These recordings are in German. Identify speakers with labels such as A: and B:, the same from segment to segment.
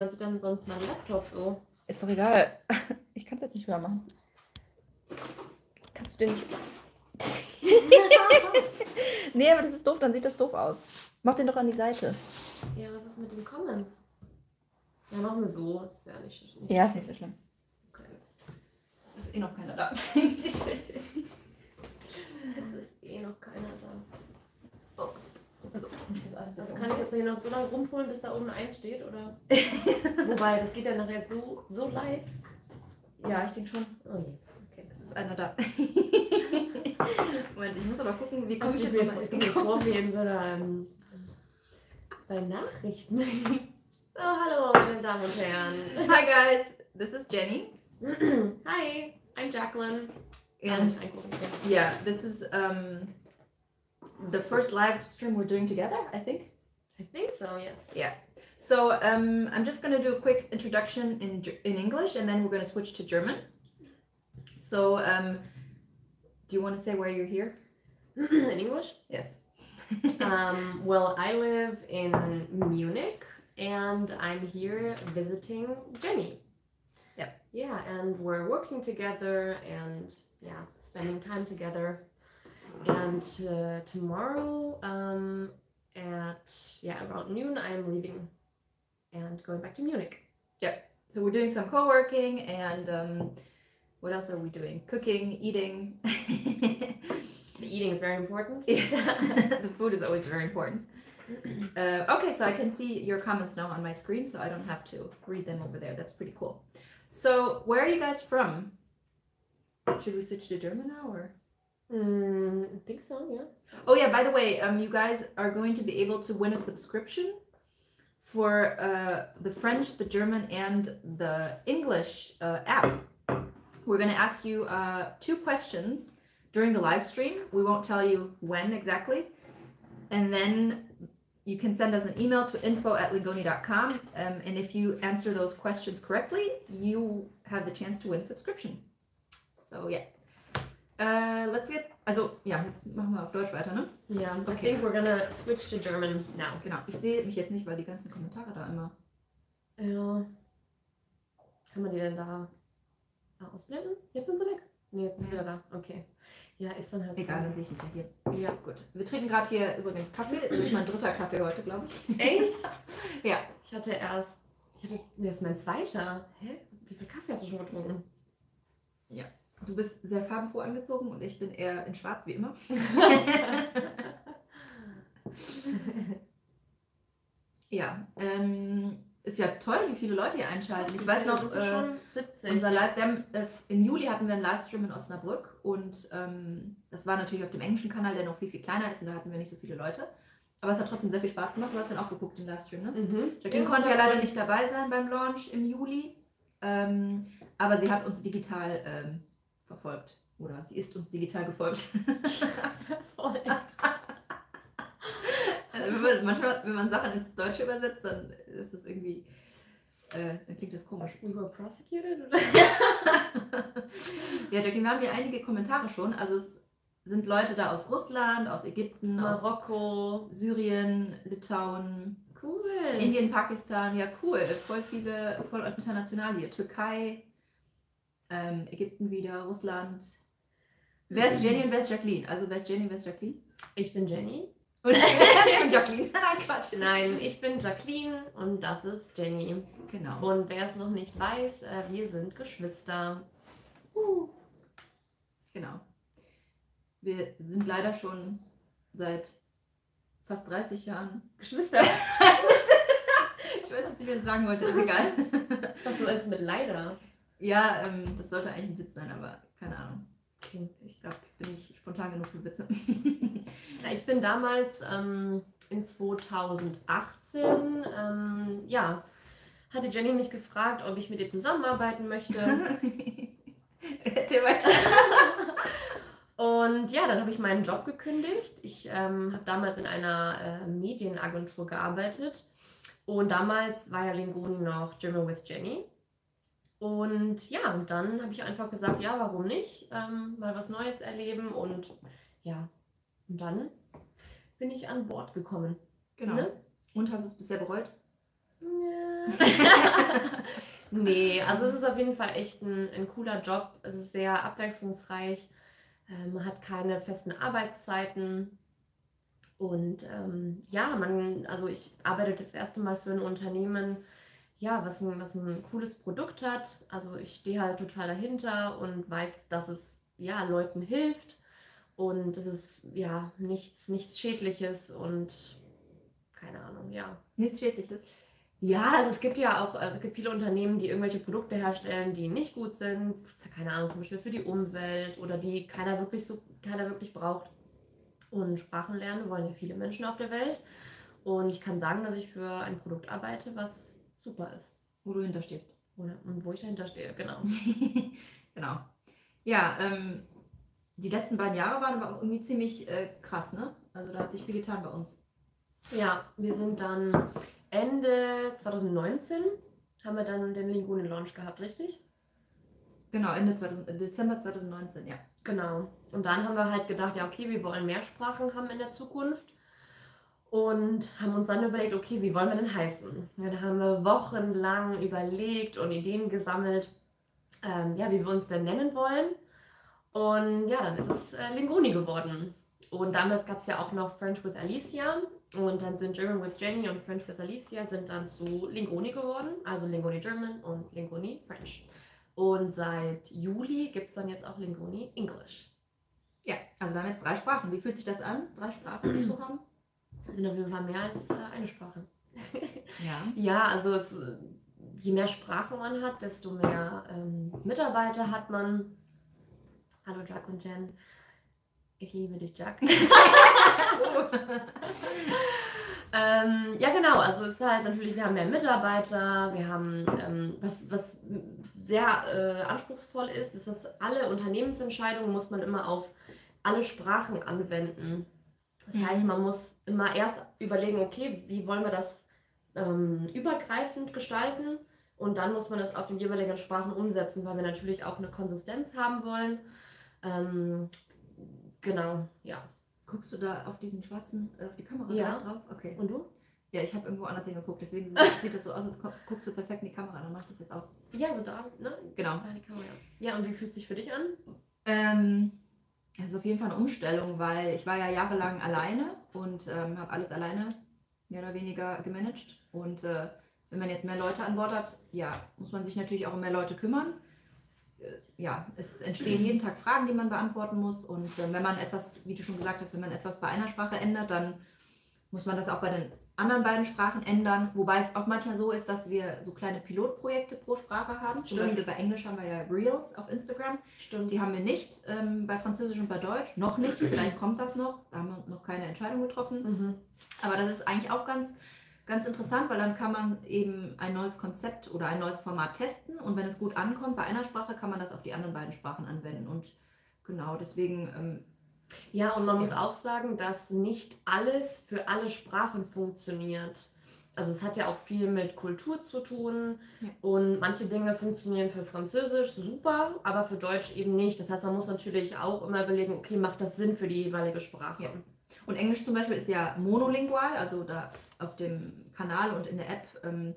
A: Man sieht dann sonst mein Laptop so.
B: Ist doch egal. Ich kann es jetzt nicht höher machen. Kannst du den nicht. nee, aber das ist doof, dann sieht das doof aus. Mach den doch an die Seite.
A: Ja, was ist mit den Comments? Ja, machen wir so. Das ist ja nicht. nicht
B: Ja, ist nicht so schlimm.
A: Okay.
B: Es ist eh noch keiner da.
A: Es ist eh noch keiner da.
B: Nicht das
A: kann ich jetzt hier noch so lange rumholen, bis da oben eins steht, oder? Wobei, das geht ja nachher so, so live.
B: Ja, ich denke schon.
A: Oh je.
B: Okay, es ist einer da. Moment, ich muss aber gucken, wie komme
A: Kommt
B: ich
A: ich
B: jetzt
A: mir vor, vor wie in so einer, ähm, bei Nachrichten. Oh, hallo, meine Damen und Herren.
B: Hi guys, this is Jenny.
A: Hi, I'm Jacqueline.
B: And
A: ja.
B: yeah, this is um, the first live stream we're doing together, I think.
A: I think so, yes.
B: Yeah. So um, I'm just going to do a quick introduction in, in English and then we're going to switch to German. So um, do you want to say where you're here?
A: in English?
B: Yes.
A: Um, well, I live in Munich and I'm here visiting Jenny.
B: Yep.
A: Yeah, and we're working together and yeah, spending time together. And uh, tomorrow um, at yeah around noon, I am leaving and going back to Munich. Yeah.
B: So we're doing some co-working and um, what else are we doing? Cooking, eating.
A: The eating is very important.
B: yes, the food is always very important. Uh, okay, so I can see your comments now on my screen, so I don't have to read them over there. That's pretty cool. So, where are you guys from? Should we switch to German now, or?
A: Mm, I think so. Yeah.
B: Oh yeah, by the way, um, you guys are going to be able to win a subscription for uh, the French, the German, and the English uh, app. We're going to ask you uh, two questions during the live stream. We won't tell you when exactly. And then you can send us an email to info at lingoni.com. Um, and if you answer those questions correctly, you have the chance to win a subscription. So yeah. Uh, let's get, also ja, jetzt machen wir auf Deutsch weiter, ne?
A: Yeah. I
B: Okay.
A: think we're gonna switch to German now.
B: Genau. Ich sehe mich jetzt nicht, weil die ganzen Kommentare da immer.
A: Ja. Kann man die denn da, da ausblenden? Jetzt sind sie weg. Nee, jetzt sind sie wieder da. Okay. Ja, ist dann halt
B: Egal, dann
A: so.
B: sehe ich mich ja hier.
A: Ja.
B: Gut. Wir trinken gerade hier übrigens Kaffee. Das ist mein dritter Kaffee heute, glaube ich.
A: Echt?
B: Ja.
A: Ich hatte erst. Ich hatte. Nee, das ist mein zweiter. Hä? Wie viel Kaffee hast du schon getrunken?
B: Du bist sehr farbenfroh angezogen und ich bin eher in schwarz wie immer. Ja. Ähm, ist ja toll, wie viele Leute hier einschalten. Ich weiß noch, äh,
A: schon 70.
B: unser Live, haben, äh, im Juli hatten wir einen Livestream in Osnabrück und ähm, das war natürlich auf dem englischen Kanal, der noch viel, viel kleiner ist und da hatten wir nicht so viele Leute. Aber es hat trotzdem sehr viel Spaß gemacht. Du hast den auch geguckt, den Livestream, ne?
A: Mhm.
B: Jacqueline
A: Ja,
B: konnte ja leider nicht dabei sein beim Launch im Juli, ähm, aber sie hat uns digital ähm, verfolgt. Oder sie ist uns digital gefolgt.
A: Voll.
B: Also wenn man, manchmal, wenn man Sachen ins Deutsche übersetzt, dann ist das irgendwie, äh, dann klingt das komisch.
A: We were prosecuted? Oder?
B: Ja, Jacqueline, wir haben hier einige Kommentare schon. Also es sind Leute da aus Russland, aus Ägypten, aus
A: Marokko.
B: Syrien, Litauen,
A: Cool.
B: Indien, Pakistan, ja cool, voll viele, voll international hier. Türkei, ähm, Ägypten wieder, Russland. Wer ist Jenny und wer ist Jacqueline? Also wer ist Jenny und wer ist Jacqueline?
A: Ich bin Jenny.
B: Und ich bin Jacqueline. Nein, Quatsch.
A: Nein, ich bin Jacqueline und das ist Jenny.
B: Genau.
A: Und wer es noch nicht weiß, äh, wir sind Geschwister.
B: Uh. Genau. Wir sind leider schon seit fast 30 Jahren
A: Geschwister?
B: Ich weiß jetzt nicht, was ich sagen wollte, ist egal.
A: Was du mit leider?
B: Ja, ähm, das sollte eigentlich ein Witz sein, aber keine Ahnung.
A: Okay.
B: Ich glaube, ich bin nicht spontan genug für Witze.
A: Ja, ich bin damals ähm, in 2018, ähm, ja, hatte Jenny mich gefragt, ob ich mit ihr zusammenarbeiten möchte.
B: Erzähl weiter.
A: Und ja, dann habe ich meinen Job gekündigt. Ich ähm, habe damals in einer äh, Medienagentur gearbeitet. Und damals war ja Lingoni noch German with Jenny. Und ja, und dann habe ich einfach gesagt, ja, warum nicht? Ähm, mal was Neues erleben. Und ja, und dann bin ich an Bord gekommen.
B: Genau.
A: Ne?
B: Und hast du es bisher bereut?
A: nee, also es ist auf jeden Fall echt ein, ein cooler Job. Es ist sehr abwechslungsreich. Äh, man hat keine festen Arbeitszeiten. Und ähm, ja, man, also ich arbeite das erste Mal für ein Unternehmen, ja, was ein, was ein cooles Produkt hat. Also ich stehe halt total dahinter und weiß, dass es ja Leuten hilft und es ist ja nichts, nichts Schädliches und keine Ahnung, ja.
B: Nichts Schädliches.
A: Ja, also es gibt ja auch äh, es gibt viele Unternehmen, die irgendwelche Produkte herstellen, die nicht gut sind. Keine Ahnung, zum Beispiel für die Umwelt oder die keiner wirklich so, keiner wirklich braucht. Und Sprachen lernen wollen ja viele Menschen auf der Welt. Und ich kann sagen, dass ich für ein Produkt arbeite, was super ist.
B: Wo du hinterstehst.
A: Oder, und wo ich dahinter stehe, genau.
B: genau. Ja, ähm, die letzten beiden Jahre waren aber auch irgendwie ziemlich äh, krass, ne? Also da hat sich viel getan bei uns.
A: Ja, wir sind dann Ende 2019 haben wir dann den Lingune Launch gehabt, richtig?
B: Genau, Ende 2000, Dezember 2019, ja.
A: Genau. Und dann haben wir halt gedacht, ja, okay, wir wollen mehr Sprachen haben in der Zukunft. Und haben uns dann überlegt, okay, wie wollen wir denn heißen? Ja, da haben wir wochenlang überlegt und Ideen gesammelt, ähm, ja, wie wir uns denn nennen wollen. Und ja, dann ist es äh, Lingoni geworden. Und damals gab es ja auch noch French with Alicia. Und dann sind German with Jenny und French with Alicia sind dann zu Lingoni geworden. Also Lingoni German und Lingoni French. Und seit Juli gibt es dann jetzt auch Lingoni English.
B: Ja, also wir haben jetzt drei Sprachen. Wie fühlt sich das an, drei Sprachen zu haben?
A: Sind auf jeden Fall mehr als äh, eine Sprache.
B: Ja.
A: ja, also es, je mehr Sprachen man hat, desto mehr ähm, Mitarbeiter hat man. Hallo Jack und Jen. Ich liebe dich, Jack. ähm, ja, genau. Also es ist halt natürlich, wir haben mehr Mitarbeiter, wir haben, ähm, was, was sehr äh, anspruchsvoll ist, ist, dass alle Unternehmensentscheidungen muss man immer auf alle Sprachen anwenden. Das mhm. heißt, man muss immer erst überlegen, okay, wie wollen wir das ähm, übergreifend gestalten und dann muss man das auf den jeweiligen Sprachen umsetzen, weil wir natürlich auch eine Konsistenz haben wollen. Ähm, genau, ja.
B: Guckst du da auf diesen schwarzen, äh, auf die Kamera
A: ja.
B: drauf? Okay.
A: Und du?
B: Ja, ich habe irgendwo anders hingeguckt, deswegen sieht das so aus, als guckst du perfekt in die Kamera. Dann mach ich das jetzt auch.
A: Ja, so da, ne?
B: Genau.
A: Da die Kamera. Ja, und wie fühlt es sich für dich an?
B: Ähm, das ist auf jeden Fall eine Umstellung, weil ich war ja jahrelang alleine und ähm, habe alles alleine mehr oder weniger gemanagt. Und äh, wenn man jetzt mehr Leute an Bord hat, ja, muss man sich natürlich auch um mehr Leute kümmern. Es, äh, ja, es entstehen jeden Tag Fragen, die man beantworten muss. Und äh, wenn man etwas, wie du schon gesagt hast, wenn man etwas bei einer Sprache ändert, dann muss man das auch bei den anderen beiden Sprachen ändern. Wobei es auch manchmal so ist, dass wir so kleine Pilotprojekte pro Sprache haben. Zum Beispiel bei Englisch haben wir ja Reels auf Instagram.
A: Stimmt.
B: Die haben wir nicht ähm, bei Französisch und bei Deutsch. Noch nicht. Vielleicht kommt das noch. Da haben wir noch keine Entscheidung getroffen.
A: Mhm.
B: Aber das ist eigentlich auch ganz, ganz interessant, weil dann kann man eben ein neues Konzept oder ein neues Format testen. Und wenn es gut ankommt bei einer Sprache, kann man das auf die anderen beiden Sprachen anwenden. Und genau deswegen. Ähm,
A: ja, und man muss auch sagen, dass nicht alles für alle Sprachen funktioniert. Also es hat ja auch viel mit Kultur zu tun
B: Ja.
A: und manche Dinge funktionieren für Französisch super, aber für Deutsch eben nicht. Das heißt, man muss natürlich auch immer überlegen, okay, macht das Sinn für die jeweilige Sprache?
B: Ja. Und Englisch zum Beispiel ist ja monolingual, also da auf dem Kanal und in der App ähm,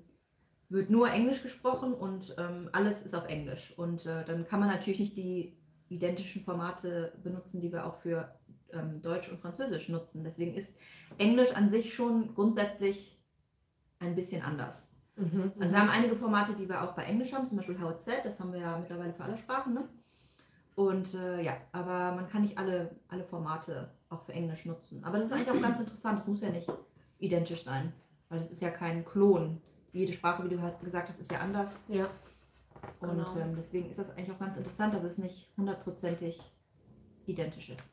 B: wird nur Englisch gesprochen und ähm, alles ist auf Englisch. Und äh, dann kann man natürlich nicht die identischen Formate benutzen, die wir auch für ähm, Deutsch und Französisch nutzen. Deswegen ist Englisch an sich schon grundsätzlich ein bisschen anders.
A: Mhm.
B: Also wir haben einige Formate, die wir auch bei Englisch haben, zum Beispiel HOZ, das haben wir ja mittlerweile für alle Sprachen. Ne? Und äh, ja, aber man kann nicht alle, alle Formate auch für Englisch nutzen. Aber das ist eigentlich auch ganz interessant, es muss ja nicht identisch sein, weil es ist ja kein Klon. Jede Sprache, wie du halt gesagt hast, ist ja anders.
A: ja.
B: Und
A: Genau.
B: ähm, deswegen ist das eigentlich auch ganz interessant, dass es nicht hundertprozentig identisch ist.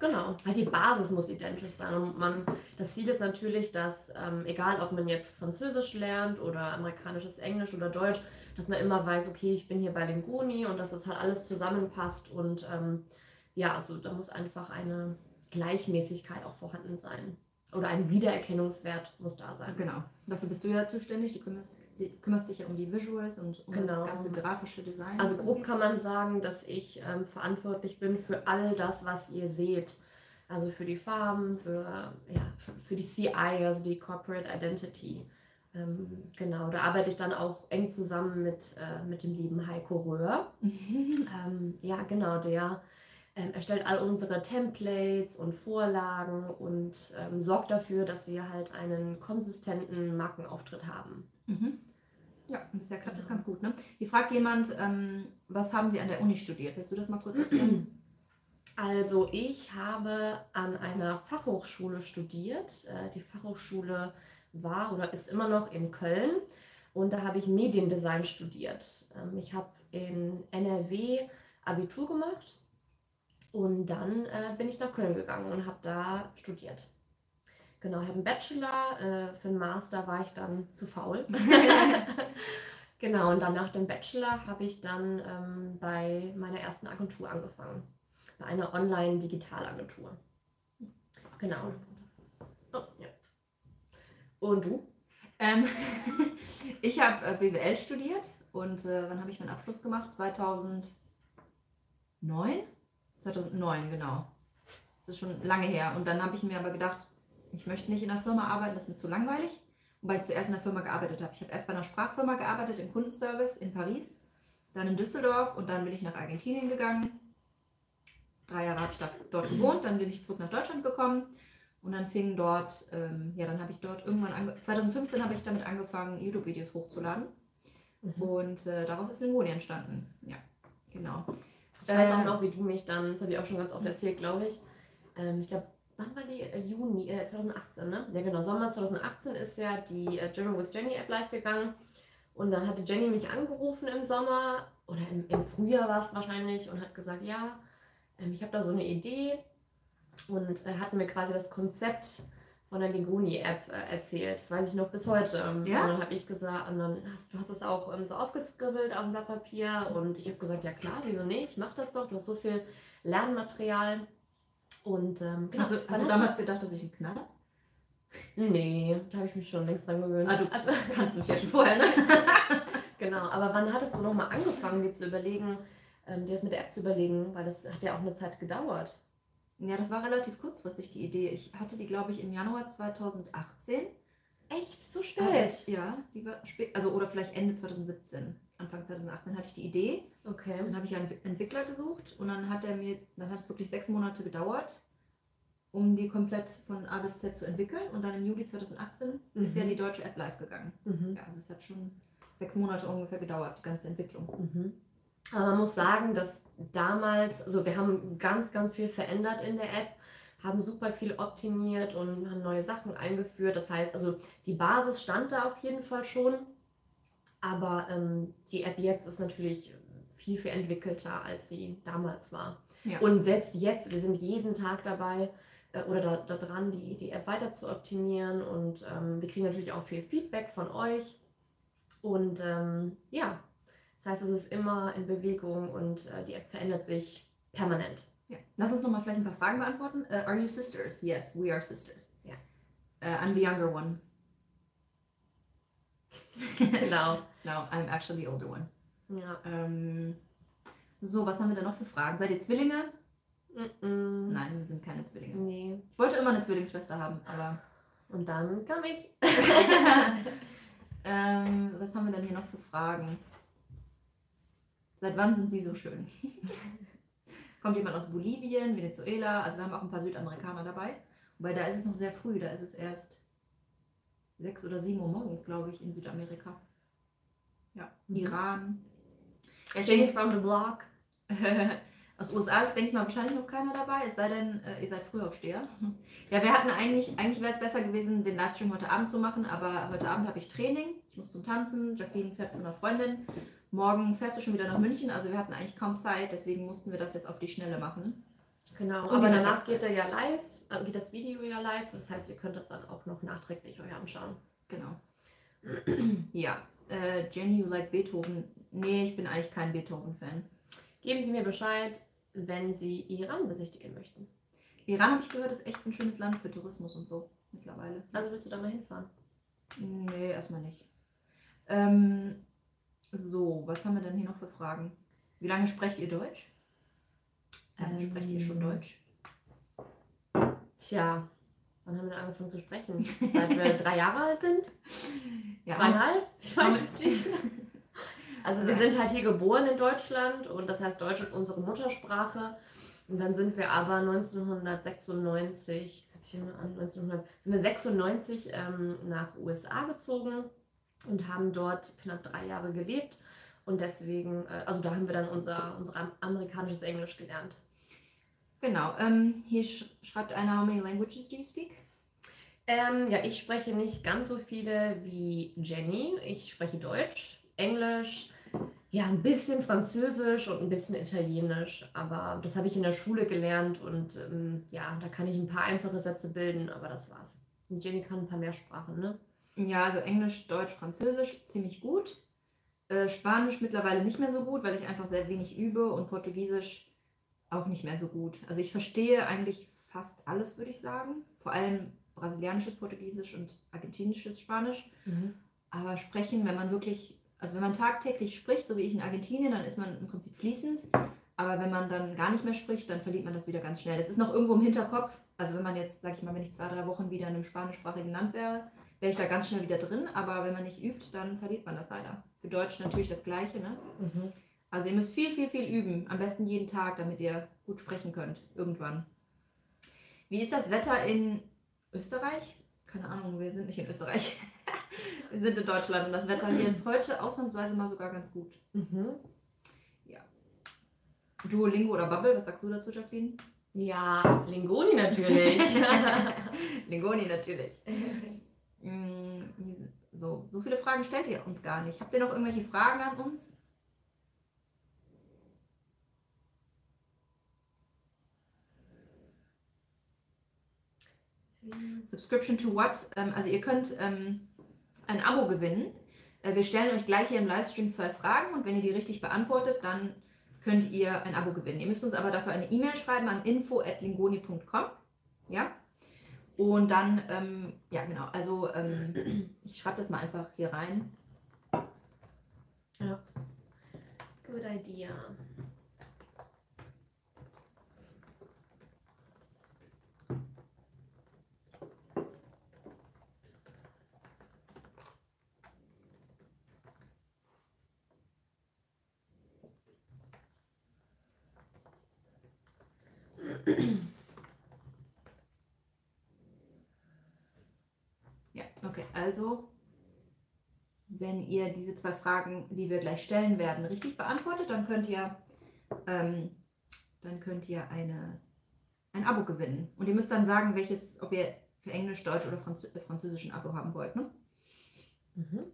A: Genau, halt die Basis muss identisch sein. Und man, das Ziel ist natürlich, dass, ähm, egal ob man jetzt Französisch lernt oder amerikanisches Englisch oder Deutsch, dass man immer weiß, okay, ich bin hier bei Lingoni und dass das halt alles zusammenpasst. Und ähm, ja, also da muss einfach eine Gleichmäßigkeit auch vorhanden sein. Oder ein Wiedererkennungswert muss da sein.
B: Genau. Dafür bist du ja zuständig. Du kümmerst, die, kümmerst dich ja um die Visuals und um das
A: Genau.
B: ganze grafische Design.
A: Also grob kann man sagen, dass ich ähm, verantwortlich bin für all das, was ihr seht. Also für die Farben, für, ja, für, für die CI, also die Corporate Identity. Ähm, genau, da arbeite ich dann auch eng zusammen mit, äh, mit dem lieben Heiko Röhr. ähm, ja, genau, der ähm, erstellt all unsere Templates und Vorlagen und ähm, sorgt dafür, dass wir halt einen konsistenten Markenauftritt haben.
B: Mhm. Ja, bisher klappt das ganz gut. Ne? Hier fragt jemand, ähm, was haben Sie an der Uni studiert? Willst du das mal kurz erklären?
A: Also ich habe an einer Fachhochschule studiert. Äh, Die Fachhochschule war oder ist immer noch in Köln und da habe ich Mediendesign studiert. Ähm, Ich habe in NRW Abitur gemacht und dann äh, bin ich nach Köln gegangen und habe da studiert. Genau, ich habe einen Bachelor, äh, für einen Master war ich dann zu faul. Genau, und dann nach dem Bachelor habe ich dann ähm, bei meiner ersten Agentur angefangen. Bei einer Online-Digitalagentur. Genau. Oh, ja. Und du?
B: Ähm, ich habe äh, BWL studiert und äh, wann habe ich meinen Abschluss gemacht? 2009? 2009, genau. Das ist schon lange her. Und dann habe ich mir aber gedacht, ich möchte nicht in einer Firma arbeiten, das ist mir zu langweilig. Wobei ich zuerst in einer Firma gearbeitet habe. Ich habe erst bei einer Sprachfirma gearbeitet im Kundenservice in Paris, dann in Düsseldorf und dann bin ich nach Argentinien gegangen. Drei Jahre habe ich dort gewohnt, dann bin ich zurück nach Deutschland gekommen und dann fing dort, ähm, ja, dann habe ich dort irgendwann, ange 2015 habe ich damit angefangen, YouTube-Videos hochzuladen
A: Mhm.
B: und äh, daraus ist Lingoni entstanden. Ja, genau.
A: Ich weiß auch
B: Äh,
A: noch, wie du mich dann, das habe ich auch schon ganz oft erzählt, glaube ich. Ähm, ich glaube, wann war die? Äh, Juni, äh, 2018, ne? Ja, genau, Sommer 2018 ist ja die äh, German with Jenny App live gegangen. Und dann hatte Jenny mich angerufen im Sommer oder im, im Frühjahr war es wahrscheinlich und hat gesagt, ja, ähm, ich habe da so eine Idee und äh, hat mir quasi das Konzept von der Ligoni-App äh, erzählt. Das weiß ich noch bis heute. Ähm,
B: Ja?
A: Und dann habe ich gesagt, und dann hast du hast es auch ähm, so aufgeskribbelt auf dem Blatt Papier und ich habe gesagt, ja klar, wieso nicht? Ich mach das doch. Du hast so viel Lernmaterial. Und ähm, genau.
B: Hast du,
A: Wann
B: hast du damals gedacht, dass ich einen Knaller?
A: Nee, da habe ich mich schon längst dran gewöhnt.
B: Ah, du
A: also,
B: kannst mich ja schon vorher, ne?
A: genau, aber wann hattest du nochmal angefangen, dir zu überlegen, ähm, dir das mit der App zu überlegen? Weil das hat ja auch eine Zeit gedauert.
B: Ja, das war relativ kurzfristig die Idee. Ich hatte die, glaube ich, im Januar 2018.
A: Echt? So spät?
B: ich- Ja, die war spät, also oder vielleicht Ende 2017. Anfang 2018 hatte ich die Idee.
A: Okay.
B: Dann habe ich einen Entwickler gesucht und dann hat er mir, dann hat es wirklich sechs Monate gedauert, um die komplett von A bis Z zu entwickeln. Und dann im Juli 2018 ist ja
A: Mhm.
B: die deutsche App live gegangen.
A: Mhm.
B: Ja, also es hat schon sechs Monate ungefähr gedauert, die ganze Entwicklung.
A: Mhm. Aber man muss sagen, dass damals, also wir haben ganz, ganz viel verändert in der App, haben super viel optimiert und haben neue Sachen eingeführt. Das heißt, also die Basis stand da auf jeden Fall schon, aber ähm, die App jetzt ist natürlich viel, viel entwickelter, als sie damals war.
B: Ja.
A: Und selbst jetzt, wir sind jeden Tag dabei äh, oder da, da dran, die, die App weiter zu optimieren und ähm, wir kriegen natürlich auch viel Feedback von euch. Und ähm, ja, das heißt, es ist immer in Bewegung und äh, die App verändert sich permanent.
B: Ja. Lass uns nochmal vielleicht ein paar Fragen beantworten. Uh, are you sisters? Yes, we are sisters.
A: Ja.
B: Uh, I'm the younger one.
A: Genau.
B: No, I'm actually the older one.
A: Ja.
B: Ähm, so, was haben wir da noch für Fragen? Seid ihr Zwillinge?
A: Mm-mm.
B: Nein, wir sind keine Zwillinge.
A: Nee.
B: Ich wollte immer eine Zwillingsschwester haben, aber.
A: Und dann kam ich.
B: ähm, was haben wir denn hier noch für Fragen? Seit wann sind Sie so schön? Kommt jemand aus Bolivien, Venezuela? Also wir haben auch ein paar Südamerikaner dabei. Wobei da ist es noch sehr früh, da ist es erst 6 oder 7 Uhr morgens, glaube ich, in Südamerika. Ja. Iran. Ja, denke,
A: from the block.
B: aus USA ist, denke ich mal, wahrscheinlich noch keiner dabei, es sei denn, äh, ihr seid Frühaufsteher. Ja, wir hatten eigentlich, eigentlich wäre es besser gewesen, den Livestream heute Abend zu machen, aber heute Abend habe ich Training. Ich muss zum Tanzen. Jacqueline fährt zu einer Freundin. Morgen fährst du schon wieder nach München, also wir hatten eigentlich kaum Zeit, deswegen mussten wir das jetzt auf die Schnelle machen.
A: Genau.
B: Und
A: Aber danach geht er ja live, äh, geht das Video ja live. Das heißt, ihr könnt das dann auch noch nachträglich euch anschauen.
B: Genau. ja, äh, Jenny, you like Beethoven? Nee, ich bin eigentlich kein Beethoven-Fan.
A: Geben Sie mir Bescheid, wenn Sie Iran besichtigen möchten.
B: Iran, habe ich gehört, ist echt ein schönes Land für Tourismus und so mittlerweile.
A: Also willst du da mal hinfahren?
B: Nee, erstmal nicht. Ähm, so, was haben wir denn hier noch für Fragen? Wie lange sprecht ihr Deutsch? Äh,
A: Ähm,
B: sprecht ihr schon Deutsch?
A: Tja, wann haben wir denn angefangen zu sprechen? Seit wir drei Jahre alt sind?
B: Ja.
A: Zweieinhalb? Ich weiß es nicht. Also wir sind halt hier geboren in Deutschland und das heißt, Deutsch ist unsere Muttersprache. Und dann sind wir aber 1996, hört sich immer an, 1900, sind wir 96 ähm, nach USA gezogen und haben dort knapp drei Jahre gelebt. Und deswegen, äh, also da haben wir dann unser, unser am- amerikanisches Englisch gelernt.
B: Genau. Ähm, hier sch schreibt einer, how many languages do you speak?
A: Ähm, ja, ich spreche nicht ganz so viele wie Jenny. Ich spreche Deutsch, Englisch, ja, ein bisschen Französisch und ein bisschen Italienisch. Aber das habe ich in der Schule gelernt und ähm, ja, da kann ich ein paar einfache Sätze bilden, aber das war's. Und Jenny kann ein paar mehr Sprachen, ne?
B: Ja, also Englisch, Deutsch, Französisch ziemlich gut. Äh, Spanisch mittlerweile nicht mehr so gut, weil ich einfach sehr wenig übe und Portugiesisch auch nicht mehr so gut. Also ich verstehe eigentlich fast alles, würde ich sagen. Vor allem brasilianisches Portugiesisch und argentinisches Spanisch. Aber sprechen, wenn man wirklich, also wenn man tagtäglich spricht, so wie ich in Argentinien, dann ist man im Prinzip fließend. Aber wenn man dann gar nicht mehr spricht, dann verliert man das wieder ganz schnell. Das ist noch irgendwo im Hinterkopf. Also wenn man jetzt, sag ich mal, wenn ich zwei, drei Wochen wieder in einem spanischsprachigen Land wäre, wäre ich da ganz schnell wieder drin. Aber wenn man nicht übt, dann verliert man das leider. Für Deutsch natürlich das Gleiche, ne?
A: Mhm.
B: Also ihr müsst viel, viel, viel üben. Am besten jeden Tag, damit ihr gut sprechen könnt. Irgendwann. Wie ist das Wetter in Österreich? Keine Ahnung, wir sind nicht in Österreich. wir sind in Deutschland und das Wetter hier ist heute ausnahmsweise mal sogar ganz gut.
A: Mhm.
B: Duolingo oder Bubble, was sagst du dazu, Jacqueline?
A: Ja, Lingoni natürlich.
B: Lingoni natürlich. Mm, So, so viele Fragen stellt ihr uns gar nicht. Habt ihr noch irgendwelche Fragen an uns? Subscription to what? Ähm, also ihr könnt ähm, ein Abo gewinnen. Äh, wir stellen euch gleich hier im Livestream zwei Fragen und wenn ihr die richtig beantwortet, dann könnt ihr ein Abo gewinnen. Ihr müsst uns aber dafür eine E-Mail schreiben an info@lingoni.com. Ja? Und dann, ähm, ja genau, also ähm, ich schreibe das mal einfach hier rein.
A: Good idea.
B: Ja, okay, also wenn ihr diese zwei Fragen, die wir gleich stellen werden, richtig beantwortet, dann könnt ihr, ähm, dann könnt ihr eine, ein Abo gewinnen. Und ihr müsst dann sagen, welches, ob ihr für Englisch, Deutsch oder Franzö äh, Französisch ein Abo haben wollt. Ne?
A: Mhm.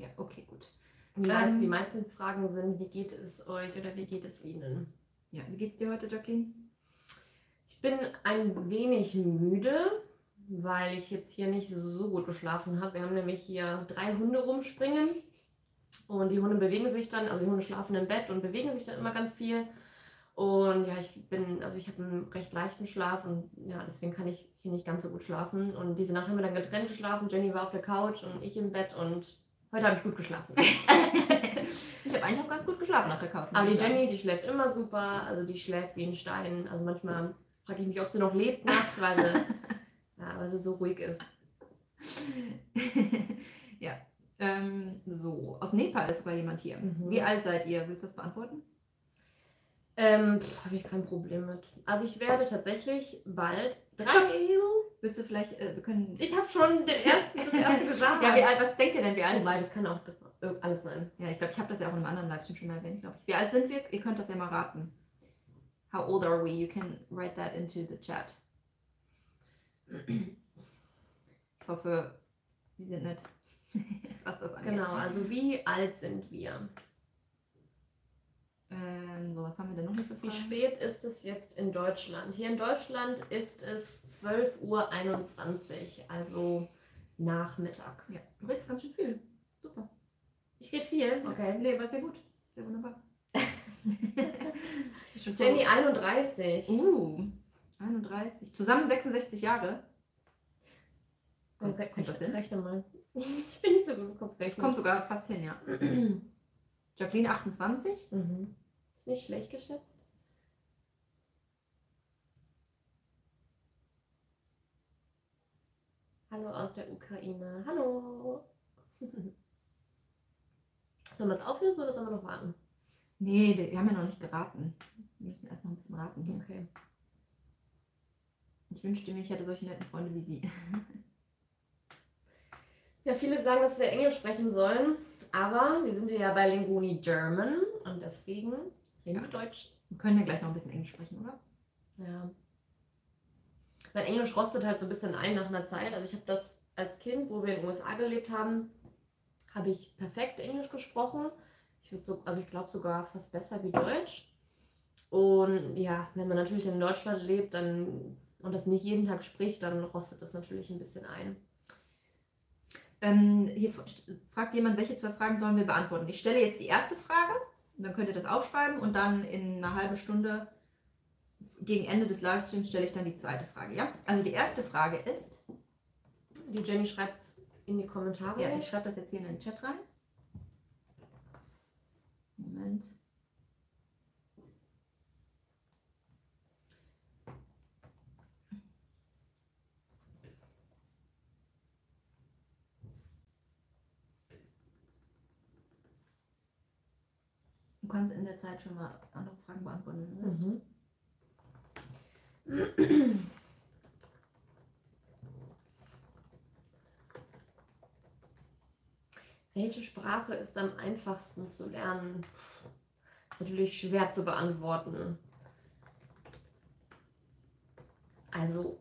B: Ja, okay, gut.
A: Die, meisten,
B: Ähm,
A: die meisten Fragen sind, wie geht es euch oder wie geht es Ihnen?
B: Ja, wie geht's dir heute, Jacqueline?
A: Ich bin ein wenig müde, weil ich jetzt hier nicht so gut geschlafen habe. Wir haben nämlich hier drei Hunde rumspringen und die Hunde bewegen sich dann, also die Hunde schlafen im Bett und bewegen sich dann immer ganz viel. Und ja, ich bin, also ich habe einen recht leichten Schlaf und ja, deswegen kann ich hier nicht ganz so gut schlafen. Und diese Nacht haben wir dann getrennt geschlafen. Jenny war auf der Couch und ich im Bett und heute habe ich gut geschlafen.
B: Ich habe eigentlich auch ganz gut geschlafen nach der Couch.
A: Aber die. Jenny, die schläft immer super, also die schläft wie ein Stein. Also manchmal frage ich mich, ob sie noch lebt nachts, weil sie, ja, weil sie so ruhig ist.
B: ja. Ähm, so, aus Nepal ist sogar jemand hier.
A: Mhm.
B: Wie alt seid ihr? Willst du das beantworten?
A: Ähm, habe ich kein Problem mit. Also ich werde tatsächlich bald drei.
B: Willst du vielleicht, äh, wir können.
A: Ich habe schon den ersten, das erste gesagt.
B: Ja, wie alt, was denkt ihr denn, wie alt
A: Wobei, das kann auch alles sein.
B: Ja, ich glaube, ich habe das ja auch in einem anderen Livestream schon mal erwähnt, glaube ich. Wie alt sind wir? Ihr könnt das ja mal raten. How old are we? You can write that into the chat. Ich hoffe, die sind nett, was das angeht.
A: Genau, also wie alt sind wir?
B: Ähm, so, was haben wir denn noch für
A: Wie
B: Fragen?
A: spät ist es jetzt in Deutschland? Hier in Deutschland ist es 12.21 Uhr, also Nachmittag.
B: Ja, du redest ganz schön viel. Super.
A: Ich rede viel, okay.
B: Nee, war sehr gut. Sehr wunderbar.
A: Jenny 31.
B: Uh, 31. Zusammen 66 Jahre. Kommt,
A: Re-
B: kommt das hin?
A: Rechne mal. Ich bin nicht so gut im Kopf.
B: Das kommt sogar fast hin, ja. Jacqueline 28.
A: Mhm. Ist nicht schlecht geschätzt. Hallo aus der Ukraine. Hallo. Sollen wir es auflösen oder sollen wir noch warten?
B: Nee, wir haben ja noch nicht geraten. Wir müssen erst noch ein bisschen raten hier.
A: Okay.
B: Ich wünschte mir, ich hätte solche netten Freunde wie Sie.
A: Ja, viele sagen, dass wir Englisch sprechen sollen, aber wir sind ja bei Lingoni German und deswegen reden wir Deutsch.
B: Wir können ja gleich noch ein bisschen Englisch sprechen, oder?
A: Ja. Mein Englisch rostet halt so ein bisschen ein nach einer Zeit. Also ich habe das als Kind, wo wir in den USA gelebt haben, habe ich perfekt Englisch gesprochen. Ich würde so, also ich glaube sogar fast besser wie Deutsch. Und ja, wenn man natürlich in Deutschland lebt dann, und das nicht jeden Tag spricht, dann rostet das natürlich ein bisschen ein.
B: Ähm, hier fragt jemand, welche zwei Fragen sollen wir beantworten? Ich stelle jetzt die erste Frage, und dann könnt ihr das aufschreiben und dann in einer halben Stunde gegen Ende des Livestreams stelle ich dann die zweite Frage, ja? Also die erste Frage ist,
A: Die Jenny schreibt es in die Kommentare.
B: ja, ich
A: jetzt.
B: schreibe das jetzt hier in den Chat rein. Moment. Kannst in der Zeit schon mal andere Fragen beantworten. willst.
A: Mhm. Welche Sprache ist am einfachsten zu lernen? Ist natürlich schwer zu beantworten. Also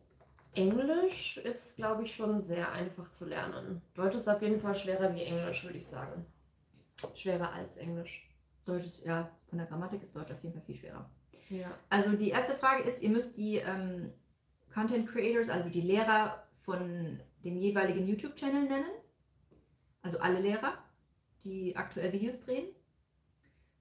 A: Englisch ist, glaube ich, schon sehr einfach zu lernen. Deutsch ist auf jeden Fall schwerer wie Englisch, würde ich sagen. Schwerer als Englisch.
B: Deutsch ist, ja, von der Grammatik ist Deutsch auf jeden Fall viel schwerer.
A: Ja.
B: Also die erste Frage ist, ihr müsst die ähm, Content Creators, also die Lehrer von dem jeweiligen YouTube-Channel nennen. Also alle Lehrer, die aktuell Videos drehen.